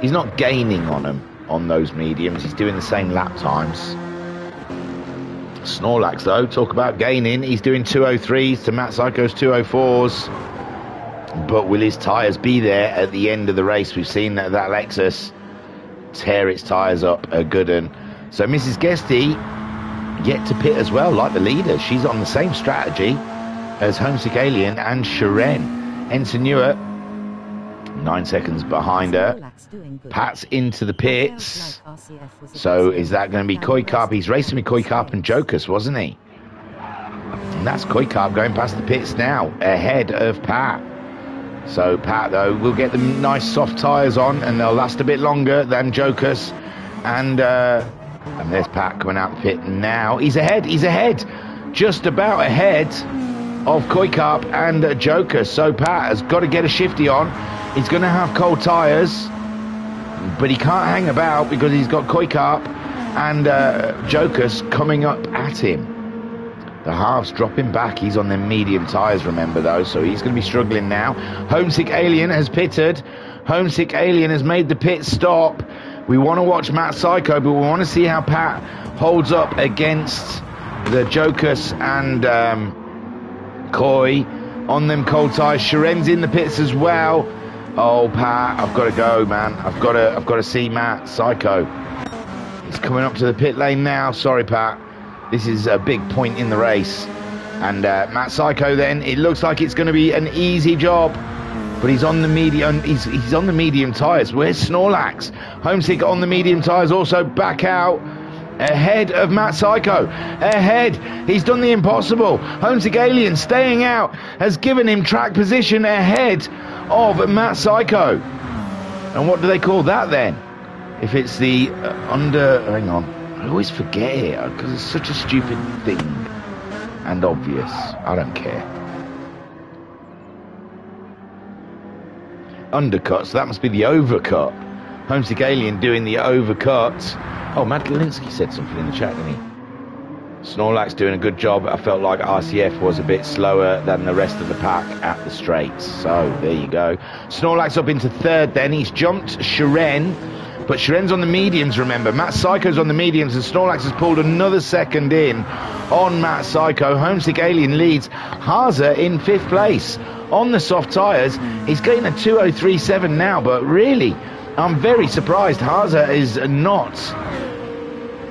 He's not gaining on him on those mediums. He's doing the same lap times. Snorlax though, talk about gaining. He's doing 203s to Matt Psycho's 204s. But will his tyres be there at the end of the race? We've seen that, that Lexus tear its tyres up a good one. So Mrs. Guesty yet to pit as well, like the leader. She's on the same strategy as Homesick Alien and Shiren. Ensign Ewart, nine seconds behind her. Pat's into the pits. So is that going to be Koikarp? He's racing with Koikarp and Jokus, wasn't he? And that's Koikarp going past the pits now, ahead of Pat. So Pat, though, will get the nice soft tyres on, and they'll last a bit longer than Jokus. And uh, and there's Pat coming out the pit now. He's ahead. He's ahead, just about ahead of Koikarp and uh, Joker. So Pat has got to get a shifty on. He's going to have cold tyres, but he can't hang about because he's got Koikarp and uh, Jokus coming up at him. The half's dropping back. He's on the medium tyres, remember, though, so he's going to be struggling now. Homesick Alien has pitted. Homesick Alien has made the pit stop. We want to watch Matt Psycho, but we want to see how Pat holds up against the Jokus and um, Koi on them cold tyres. Shiren's in the pits as well. Oh, Pat, I've got to go, man. I've got to, I've got to see Matt Psycho. He's coming up to the pit lane now. Sorry, Pat. This is a big point in the race. And uh, Matt Psycho, then it looks like it's going to be an easy job but he's on the medium. He's, he's on the medium tyres. Where's Snorlax? Homesick on the medium tyres, also back out. Ahead of Matt Psycho. Ahead. He's done the impossible. Homesick Alien staying out has given him track position ahead of Matt Psycho. And what do they call that then? If it's the uh, under. Hang on. I always forget it because it's such a stupid thing and obvious. I don't care. undercut, so that must be the overcut. Homesick Alien doing the overcut. Oh, Madalinsky said something in the chat, didn't he? Snorlax doing a good job. I felt like RCF was a bit slower than the rest of the pack at the straights. So there you go. Snorlax up into third then. He's jumped Shiren. But Shiren's on the mediums, remember. Matt Psycho's on the mediums, and Snorlax has pulled another second in on Matt Psycho. Homesick Alien leads. Haza in fifth place on the soft tyres. He's getting a 2037 now, but really, I'm very surprised Haza is not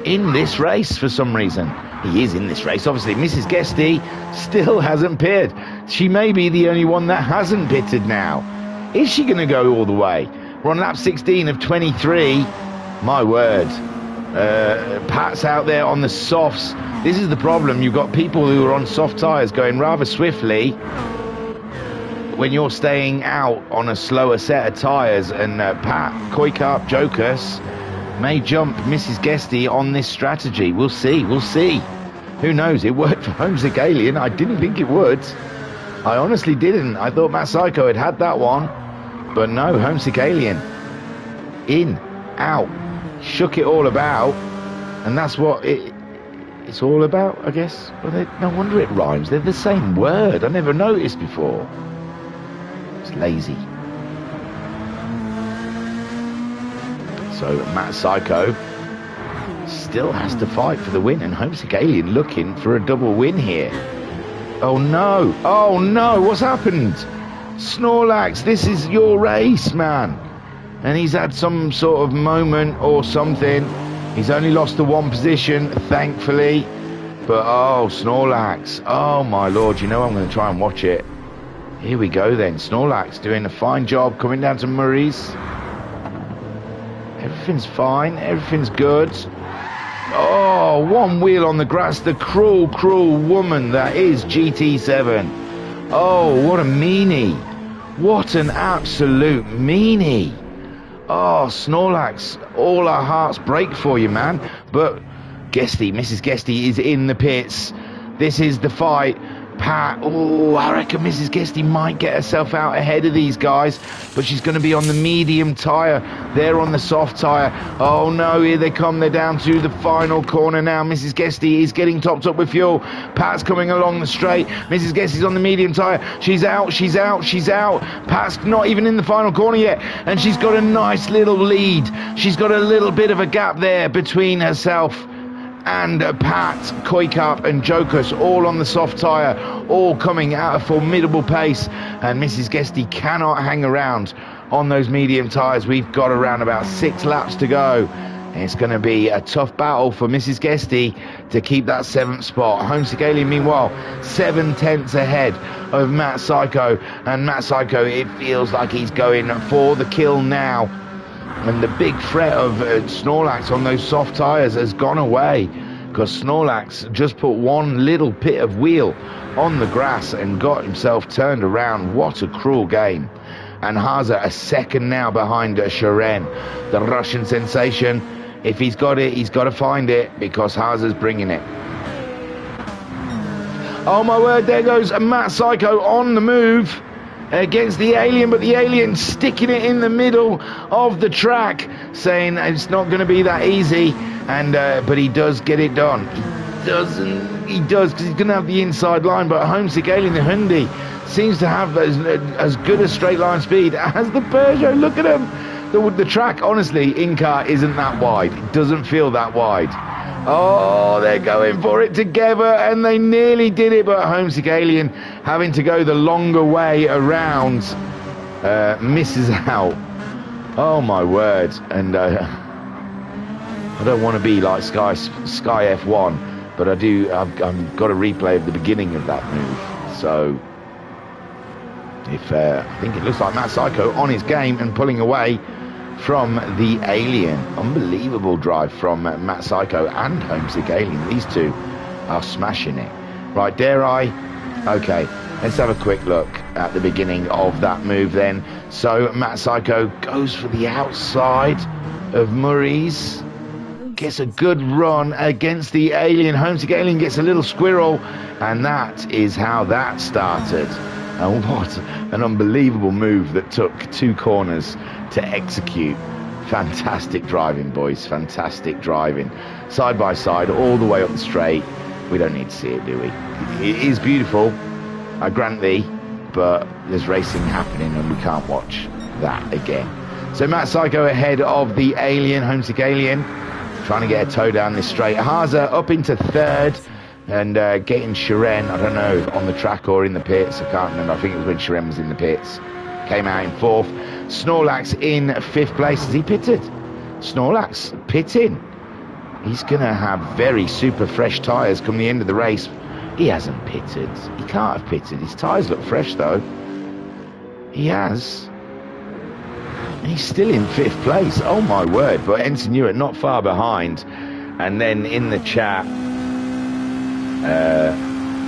in this race for some reason. He is in this race, obviously. Mrs. Guesty still hasn't pitted. She may be the only one that hasn't pitted now. Is she going to go all the way? We're on lap 16 of 23. My word. Uh, Pat's out there on the softs. This is the problem. You've got people who are on soft tyres going rather swiftly when you're staying out on a slower set of tyres, and uh, Pat Koikarp Jokus may jump Mrs. Guesty on this strategy. We'll see. We'll see. Who knows? It worked for Homesick Alien. I didn't think it would. I honestly didn't. I thought Matt Psycho had had that one. But no, Homesick Alien. In, out, shook it all about. And that's what it, it's all about, I guess. Well, they, no wonder it rhymes. They're the same word. I never noticed before lazy. So Matt Psycho still has to fight for the win, and Homesick Alien looking for a double win here. Oh no! Oh no! What's happened? Snorlax, this is your race, man. And he's had some sort of moment or something. He's only lost the one position, thankfully. But oh, Snorlax. Oh my lord, you know I'm going to try and watch it. Here we go then. Snorlax doing a fine job coming down to Murray's. Everything's fine. Everything's good. Oh, one wheel on the grass. The cruel, cruel woman that is GT7. Oh, what a meanie. What an absolute meanie. Oh, Snorlax, all our hearts break for you, man. But Guesty, Mrs. Guesty is in the pits. This is the fight Pat, oh, I reckon Mrs. Guesty might get herself out ahead of these guys, but she's going to be on the medium tyre. They're on the soft tyre. Oh no, here they come. They're down to the final corner now. Mrs. Guesty is getting topped up with fuel. Pat's coming along the straight. Mrs. Guesty's on the medium tyre. She's out, she's out, she's out. Pat's not even in the final corner yet, and she's got a nice little lead. She's got a little bit of a gap there between herself and uh, Pat, Koikarp and Jokus all on the soft tyre, all coming at a formidable pace. And Mrs. Guesty cannot hang around on those medium tyres. We've got around about six laps to go. It's going to be a tough battle for Mrs. Guesty to keep that seventh spot. Homesick Alien, meanwhile, seven tenths ahead of Matt Psycho. And Matt Psycho, it feels like he's going for the kill now and the big threat of uh, Snorlax on those soft tyres has gone away because Snorlax just put one little pit of wheel on the grass and got himself turned around. What a cruel game. And Haza a second now behind uh, Shiren, the Russian sensation. If he's got it, he's got to find it because Haza's bringing it. Oh my word, there goes Matt Psycho on the move against the alien, but the alien sticking it in the middle of the track, saying it's not going to be that easy. And uh, but he does get it done. He doesn't. He does because he's going to have the inside line. But homesick alien, the Hyundai, seems to have as, as good a straight line speed as the Peugeot. Look at him. The, the track, honestly, in car isn't that wide. It doesn't feel that wide. Oh, they're going for it together, and they nearly did it, but Homesick Alien having to go the longer way around uh, misses out. Oh my word! And uh, I don't want to be like Sky Sky F1, but I do. I've, I've got a replay of the beginning of that move. So if uh, I think it looks like Matt Psycho on his game and pulling away from the Alien. Unbelievable drive from Matt Psycho and Homesick Alien. These two are smashing it. Right, dare I? Okay, let's have a quick look at the beginning of that move then. So Matt Psycho goes for the outside of Murray's. Gets a good run against the alien. Homesick Alien gets a little squirrel, and that is how that started. And what an unbelievable move that took two corners to execute. Fantastic driving, boys. Fantastic driving. Side by side, all the way up the straight. We don't need to see it, do we? It is beautiful, I grant thee, but there's racing happening and we can't watch that again. So Matt Psycho ahead of the Alien, Homesick Alien, trying to get a toe down this straight. Haza up into third and uh, getting Shiren, I don't know, on the track or in the pits. I can't remember. I think it was when Shiren was in the pits. Came out in fourth. Snorlax in fifth place. Is he pitted? Snorlax pitting. He's going to have very super fresh tyres come the end of the race. He hasn't pitted. He can't have pitted. His tyres look fresh though. He has. He's still in fifth place. Oh my word. But Ensign Ewart not far behind. And then in the chat, uh,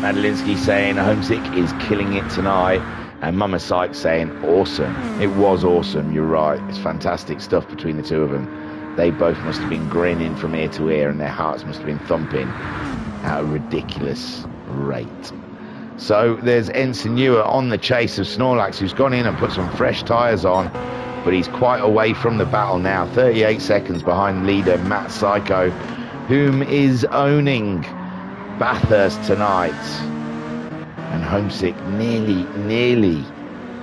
Madalinsky saying Homesick is killing it tonight. And Mama Sykes saying, awesome. It was awesome, you're right. It's fantastic stuff between the two of them. They both must have been grinning from ear to ear and their hearts must have been thumping at a ridiculous rate. So there's Ewart on the chase of Snorlax, who's gone in and put some fresh tyres on, but he's quite away from the battle now. 38 seconds behind leader Matt Psycho, whom is owning Bathurst tonight. And Homesick nearly, nearly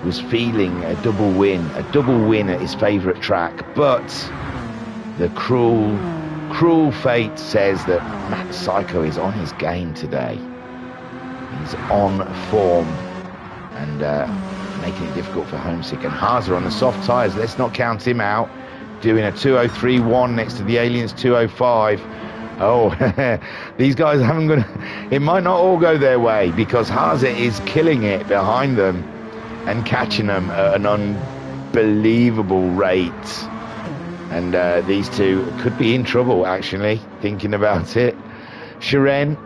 was feeling a double win, a double win at his favourite track. But the cruel, cruel fate says that Matt Psycho is on his game today. He's on form and uh, making it difficult for Homesick. And Haza on the soft tyres, let's not count him out. Doing a 203.1 next to the Aliens 205. Oh, these guys haven't got. It might not all go their way because Haza is killing it behind them and catching them at an unbelievable rate. And uh, these two could be in trouble, actually, thinking about it. Shiren,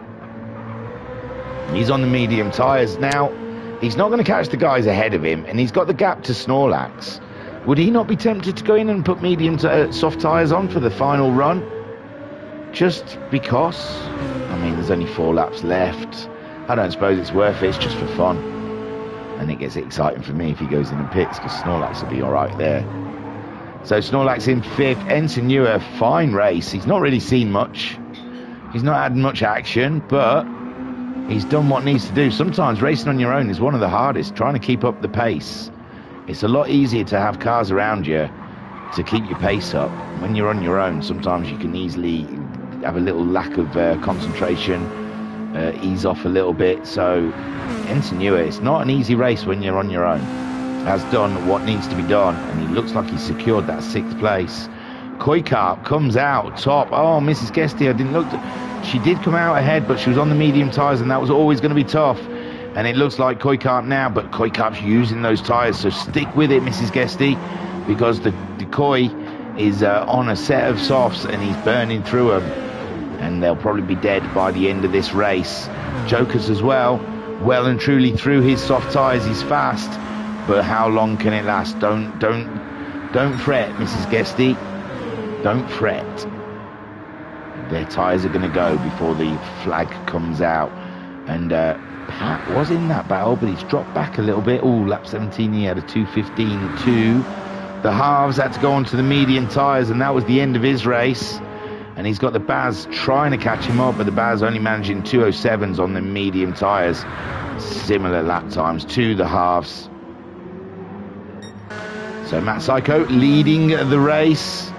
he's on the medium tyres. Now, he's not going to catch the guys ahead of him, and he's got the gap to Snorlax. Would he not be tempted to go in and put medium to, uh, soft tyres on for the final run? just because. I mean, there's only four laps left. I don't suppose it's worth it. It's just for fun. And it gets exciting for me if he goes in and pits because Snorlax will be all right there. So Snorlax in fifth. Ensign Ewart, fine race. He's not really seen much. He's not had much action, but he's done what needs to do. Sometimes racing on your own is one of the hardest. Trying to keep up the pace. It's a lot easier to have cars around you to keep your pace up. When you're on your own, sometimes you can easily have a little lack of uh, concentration, uh, ease off a little bit. So, Ewart, it's not an easy race when you're on your own. Has done what needs to be done, and he looks like he's secured that sixth place. Koikarp comes out top. Oh, Mrs. Guesty, I didn't look. She did come out ahead, but she was on the medium tyres, and that was always going to be tough. And it looks like Koikarp now, but Koikarp's using those tyres, so stick with it, Mrs. Guesty, because the, the Koi is uh, on a set of softs and he's burning through them. And they'll probably be dead by the end of this race. Jokus as well, well and truly through his soft tyres. He's fast, but how long can it last? Don't, don't, don't fret, Mrs. Guesty. Don't fret. Their tyres are going to go before the flag comes out. And uh, Pat was in that battle, but he's dropped back a little bit. Oh, lap 17, he had a 215.2. The halves had to go onto the medium tyres, and that was the end of his race. And he's got the Baz trying to catch him up, but the Baz only managing 207s on the medium tyres. Similar lap times to the halves. So Matt Psycho leading the race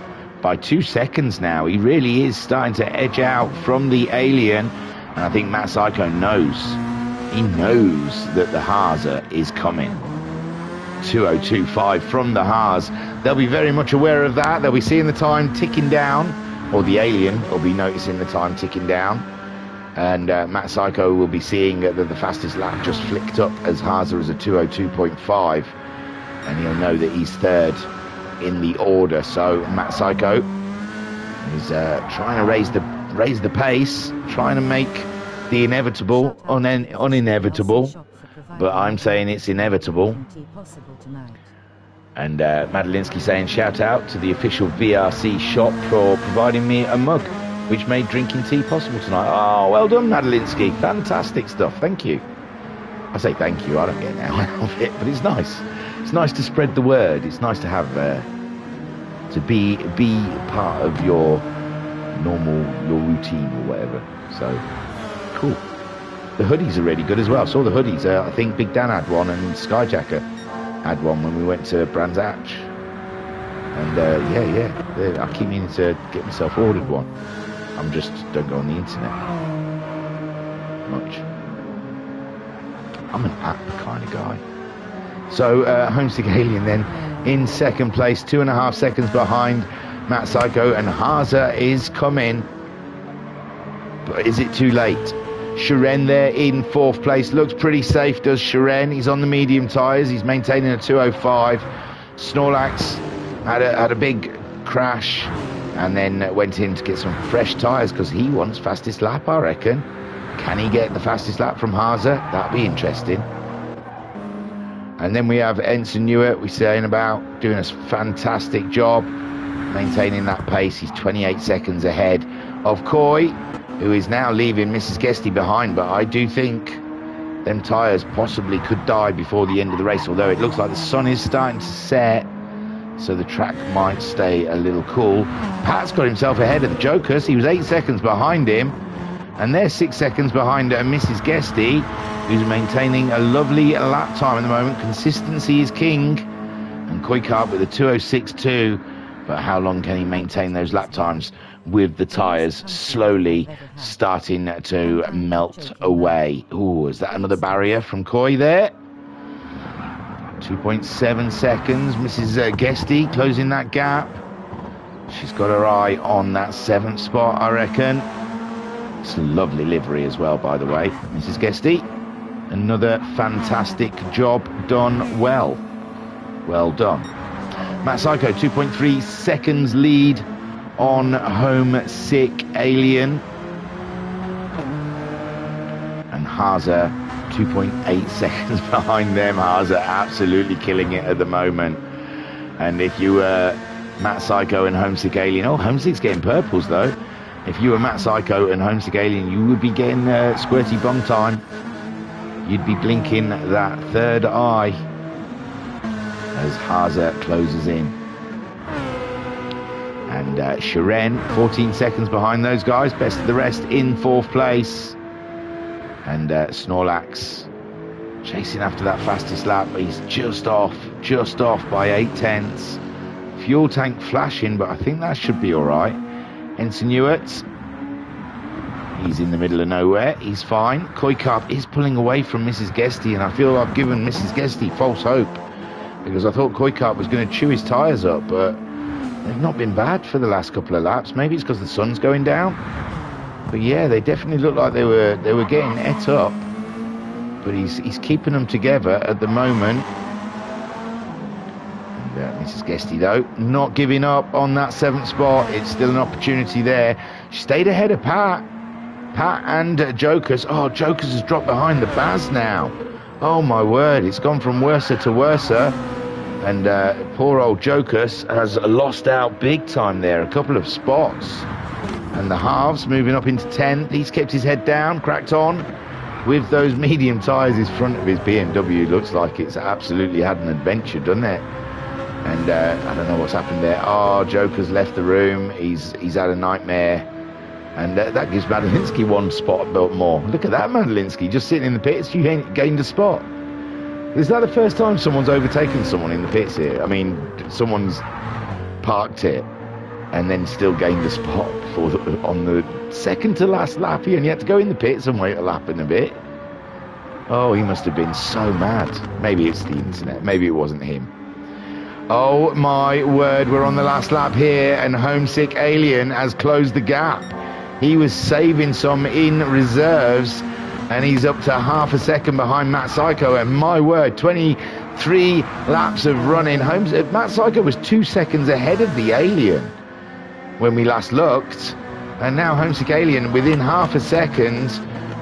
by two seconds now. He really is starting to edge out from the alien. And I think Matt Psycho knows. He knows that the Haza is coming. 2025 from the Haza. They'll be very much aware of that. They'll be seeing the time ticking down, or the alien will be noticing the time ticking down. And uh, Matt Psycho will be seeing that the fastest lap just flicked up as Haza is a 202.5 and he'll know that he's third in the order. So Matt Psycho is uh, trying to raise the raise the pace, trying to make the inevitable un- uninevitable. But I'm saying it's inevitable. And uh, Madalinsky saying shout out to the official VRC shop for providing me a mug, which made drinking tea possible tonight. Oh, well done, Madalinsky. Fantastic stuff. Thank you. I say thank you. I don't get now out of it, but it's nice. It's nice to spread the word. It's nice to have uh, to be be part of your normal your routine or whatever. So cool. The hoodies are really good as well. I saw the hoodies. Uh, I think Big Dan had one and Skyjacker had one when we went to Brands Hatch. And uh, yeah, yeah, I keep meaning to get myself ordered one. I'm just don't go on the internet much. I'm an app kind of guy. So uh, Homesick Alien then in second place, two and a half seconds behind Matt Psycho, and Haza is coming. But is it too late? Shiren there in fourth place. Looks pretty safe, does Shiren. He's on the medium tyres. He's maintaining a 205. Snorlax had a, had a big crash and then went in to get some fresh tyres because he wants fastest lap, I reckon. Can he get the fastest lap from Haza? That'd be interesting. And then we have Ensign Ewart, we're saying about doing a fantastic job maintaining that pace. He's 28 seconds ahead of Koi, who is now leaving Mrs. Guesty behind. But I do think them tyres possibly could die before the end of the race, although it looks like the sun is starting to set. So the track might stay a little cool. Pat's got himself ahead of the Jokus. He was eight seconds behind him. And they're six seconds behind uh, Mrs. Guesty, who's maintaining a lovely lap time at the moment. Consistency is king. And Koikarp with a 206.2. But how long can he maintain those lap times with the tyres slowly starting to melt away? Oh, is that another barrier from Koi there? 2.7 seconds. Mrs. Uh, Guesty closing that gap. She's got her eye on that seventh spot, I reckon. It's a lovely livery as well, by the way. Mrs. Guesty, another fantastic job done well. Well done. Matt Psycho, 2.3 seconds lead on Homesick Alien. And Haza, 2.8 seconds behind them. Haza absolutely killing it at the moment. And if you were Matt Psycho and Homesick Alien, oh, Homesick's getting purples though. If you were Matt Psycho and Homesick Alien, you would be getting uh, squirty bum time. You'd be blinking that third eye as Haza closes in. And uh, Shiren, 14 seconds behind those guys, best of the rest in fourth place. And uh, Snorlax chasing after that fastest lap. He's just off, just off by eight tenths. Fuel tank flashing, but I think that should be all right. Ensign Ewart, he's in the middle of nowhere. He's fine. Koikarp is pulling away from Mrs. Guesty, and I feel I've given Mrs. Guesty false hope because I thought Koikarp was going to chew his tyres up, but they've not been bad for the last couple of laps. Maybe it's because the sun's going down. But yeah, they definitely look like they were they were getting et up. But he's he's keeping them together at the moment. And, uh, Mrs. Guesty though, not giving up on that seventh spot. It's still an opportunity there. She stayed ahead of Pat. Pat and Jokus. Oh, Jokus has dropped behind the Baz now. Oh my word, it's gone from worser to worser. And uh, poor old Jokus has lost out big time there, a couple of spots. And the halves moving up into 10th. He's kept his head down, cracked on. With those medium tyres his front of his BMW, looks like it's absolutely had an adventure, doesn't it? And uh, I don't know what's happened there. Oh, Jokus left the room. He's he's had a nightmare. And uh, that gives Madalinsky one spot built more. Look at that, Madalinsky, just sitting in the pits. You ain't gained a spot. Is that the first time someone's overtaken someone in the pits here? I mean, someone's parked it and then still gained a spot the, on the second to last lap. Here, and he had to go in the pits and wait a lap and a bit. Oh, he must have been so mad. Maybe it's the internet. Maybe it wasn't him. Oh my word, we're on the last lap here, and Homesick Alien has closed the gap. He was saving some in reserves, and he's up to half a second behind Matt Psycho. And my word, 23 laps of running. Holmes, uh, Matt Psycho was two seconds ahead of the Alien when we last looked, and now Homesick Alien within half a second,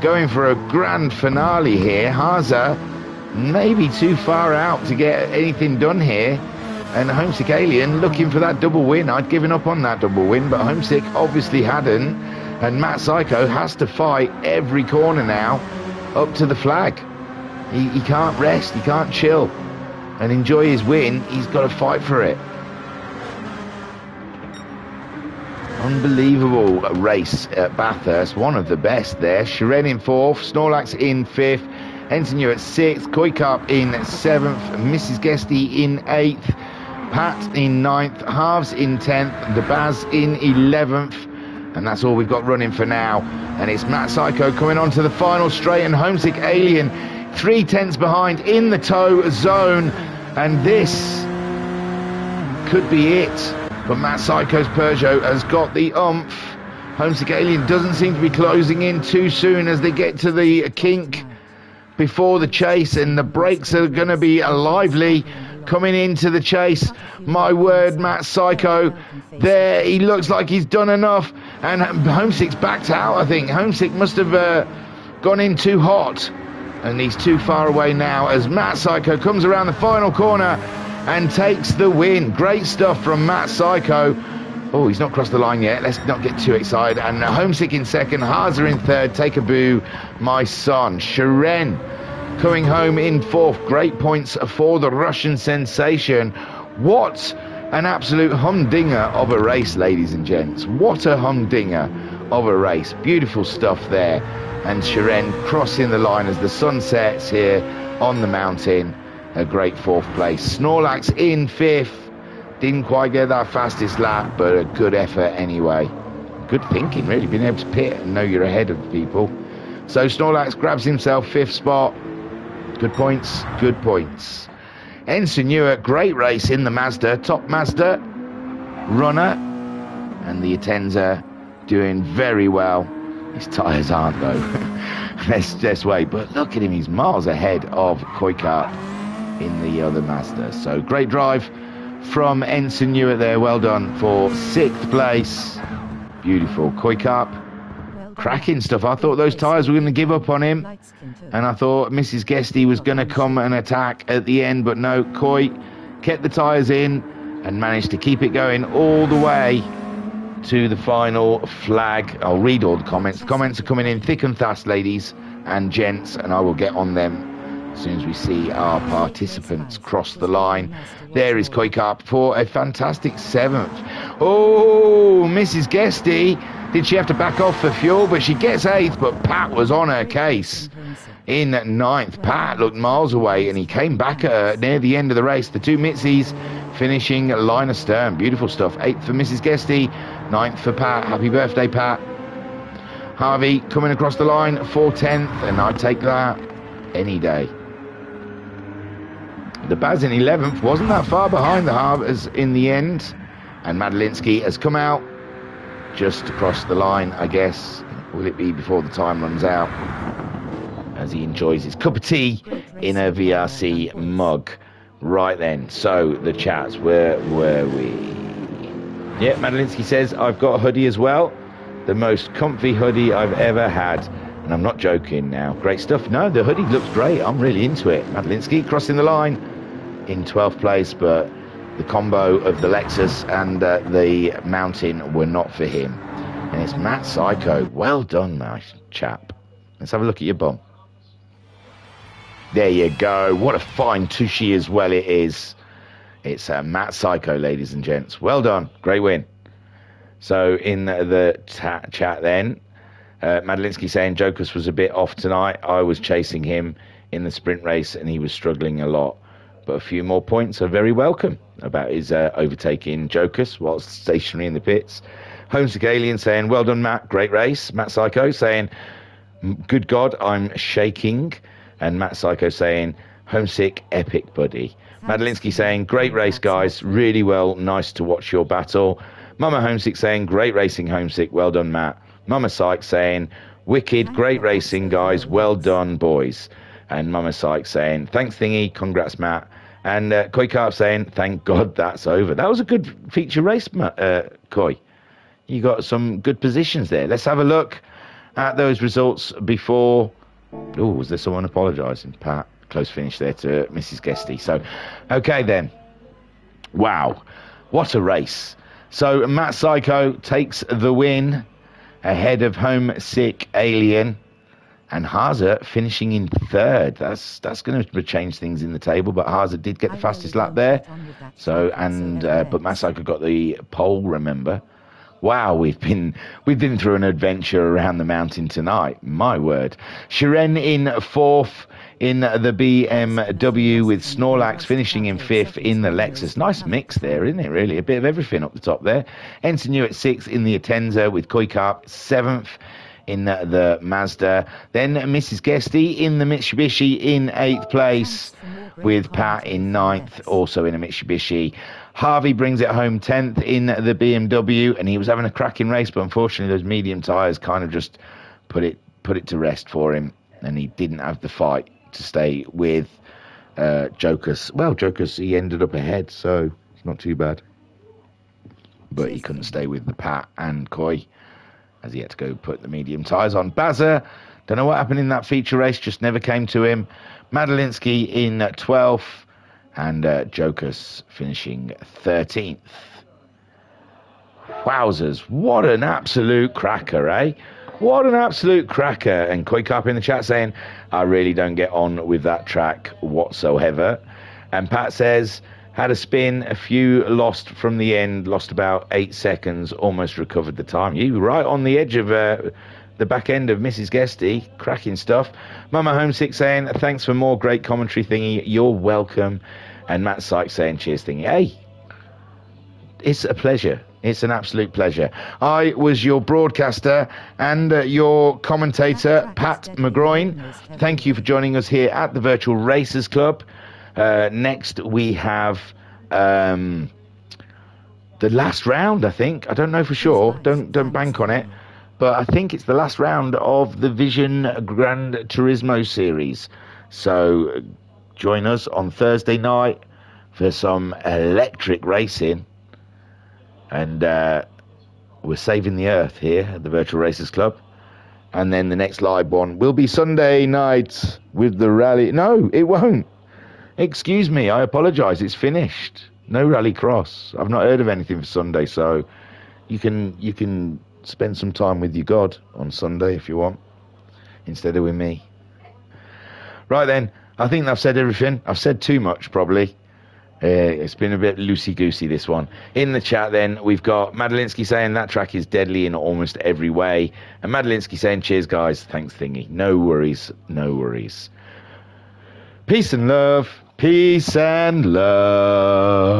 going for a grand finale here. Haza maybe too far out to get anything done here. And Homesick Alien looking for that double win. I'd given up on that double win, but Homesick obviously hadn't. And Matt Psycho has to fight every corner now up to the flag. He, he can't rest, he can't chill and enjoy his win. He's got to fight for it. Unbelievable race at Bathurst, one of the best there. Shiren in fourth, Snorlax in fifth, Ensign at sixth, Koikarp in seventh, Mrs. Guesty in eighth, Pat in ninth, Halves in tenth, the Baz in eleventh, and that's all we've got running for now. And it's Matt Psycho coming on to the final straight and Homesick Alien three tenths behind in the tow zone. And this could be it. But Matt Psycho's Peugeot has got the umph. Homesick Alien doesn't seem to be closing in too soon as they get to the kink before the chase, and the brakes are going to be lively coming into the chase. My word, Matt Psycho, there he looks like he's done enough, and Homesick's backed out. I think Homesick must have uh, gone in too hot, and he's too far away now as Matt Psycho comes around the final corner and takes the win. Great stuff from Matt Psycho. Oh, he's not crossed the line yet. Let's not get too excited. And Homesick in second, Haza in third. Take a boo, my son. Shiren coming home in fourth. Great points for the Russian sensation. What an absolute humdinger of a race, ladies and gents. What a humdinger of a race. Beautiful stuff there. And Shiren crossing the line as the sun sets here on the mountain. A great fourth place. Snorlax in fifth. Didn't quite get that fastest lap, but a good effort anyway. Good thinking, really, being able to pit and know you're ahead of people. So Snorlax grabs himself fifth spot. Good points, good points. Ewart, great race in the Mazda, top Mazda runner, and the Atenza doing very well. His tyres aren't though. let's just wait. But look at him, he's miles ahead of Koikarp in the other Mazda. So great drive from Ewart there. Well done for sixth place. Beautiful. Koikarp. Cracking stuff. I thought those tyres were going to give up on him. And I thought Mrs. Guesty was going to come and attack at the end. But no, Koi kept the tyres in and managed to keep it going all the way to the final flag. I'll read all the comments. The comments are coming in thick and fast, ladies and gents, and I will get on them as soon as we see our participants cross the line. There is Koikarp for a fantastic seventh. Oh, Mrs. Guesty, did she have to back off for fuel? But she gets eighth, but Pat was on her case. In ninth, Pat looked miles away and he came back at her near the end of the race. The two Mitzies finishing line astern. Beautiful stuff. Eighth for Mrs. Guesty, ninth for Pat. Happy birthday, Pat. Harvey coming across the line for 10th, and I'd take that any day. The Baz in 11th wasn't that far behind the Harvers in the end, and Madalinsky has come out just across the line, I guess. Will it be before the time runs out? As he enjoys his cup of tea in a VRC mug. Right then, so the chats, where were we? Yeah, Madalinsky says, I've got a hoodie as well. The most comfy hoodie I've ever had. And I'm not joking now. Great stuff. No, the hoodie looks great. I'm really into it. Madalinsky crossing the line in 12th place, but the combo of the Lexus and uh, the Mountain were not for him. And it's Matt Psycho. Well done, my chap. Let's have a look at your bum. There you go. What a fine tushy as well it is. It's uh, Matt Psycho, ladies and gents. Well done. Great win. So in the ta- chat then, uh, Madalinsky saying Jokus was a bit off tonight. I was chasing him in the sprint race and he was struggling a lot. But a few more points are very welcome about his uh, overtaking Jokus whilst stationary in the pits. Homesick Alien saying, Well done, Matt. Great race. Matt Psycho saying, Good God, I'm shaking. And Matt Psycho saying, Homesick, epic buddy. Madalinsky saying, Great race, guys. Really well. Nice to watch your battle. Mama Homesick saying, Great racing, Homesick. Well done, Matt. Mama Syke saying, Wicked, great racing, guys. Well done, boys. And Mama Syke saying, Thanks, Thingy. Congrats, Matt. And uh, Koikarp saying, Thank God that's over. That was a good feature race, uh, Koi. You got some good positions there. Let's have a look at those results before. Oh, was there someone apologising? Pat, close finish there to Mrs. Guesty. So, okay then. Wow, what a race. So, Matt Psycho takes the win ahead of Homesick Alien. And Haza finishing in third. That's that's going to change things in the table. But Haza did get the fastest lap there. So and uh, but Matt Psycho got the pole. Remember, Wow, we've been we've been through an adventure around the mountain tonight. My word. Shiren in fourth in the BMW with Snorlax finishing in fifth in the Lexus. Nice mix there, isn't it? Really, a bit of everything up the top there. Ensign at sixth in the Atenza with Koikarp seventh in the Mazda. Then Mrs. Guesty in the Mitsubishi in eighth place with Pat in ninth, also in a Mitsubishi. Harvey brings it home 10th in the BMW, and he was having a cracking race, but unfortunately, those medium tyres kind of just put it put it to rest for him, and he didn't have the fight to stay with uh, Jokus. Well, Jokus, he ended up ahead, so it's not too bad. But he couldn't stay with the Pat and Koi, as he had to go put the medium tyres on. Baza, don't know what happened in that feature race, just never came to him. Madalinsky in 12th and uh, Jokus finishing 13th. Wowzers, what an absolute cracker, eh? What an absolute cracker. And Koikarp in the chat saying, I really don't get on with that track whatsoever. And Pat says, had a spin, a few lost from the end, lost about eight seconds, almost recovered the time. You right on the edge of uh, the back end of Mrs. Guesty. Cracking stuff. Mama Homesick saying, thanks for more great commentary thingy. You're welcome. And Matt Sykes saying, cheers thingy. Hey, it's a pleasure. It's an absolute pleasure. I was your broadcaster and uh, your commentator, Pat McGroin. Thank you for joining us here at the Virtual Racers Club. Uh, next, we have um, the last round. I think I don't know for sure. Don't don't bank on it, but I think it's the last round of the Vision Gran Turismo series. So join us on Thursday night for some electric racing. And uh, we're saving the earth here at the Virtual Racers Club. And then the next live one will be Sunday night with the rally. No, it won't. Excuse me, I apologise. It's finished. No rally cross. I've not heard of anything for Sunday, so You can you can spend some time with your God on Sunday if you want, instead of with me. Right then, I think I've said everything. I've said too much probably. Uh, it's been a bit loosey goosey this one. In the chat, then we've got Madalinsky saying that track is deadly in almost every way, and Madalinsky saying, "Cheers, guys, thanks, thingy. No worries, no worries. Peace and love, peace and love."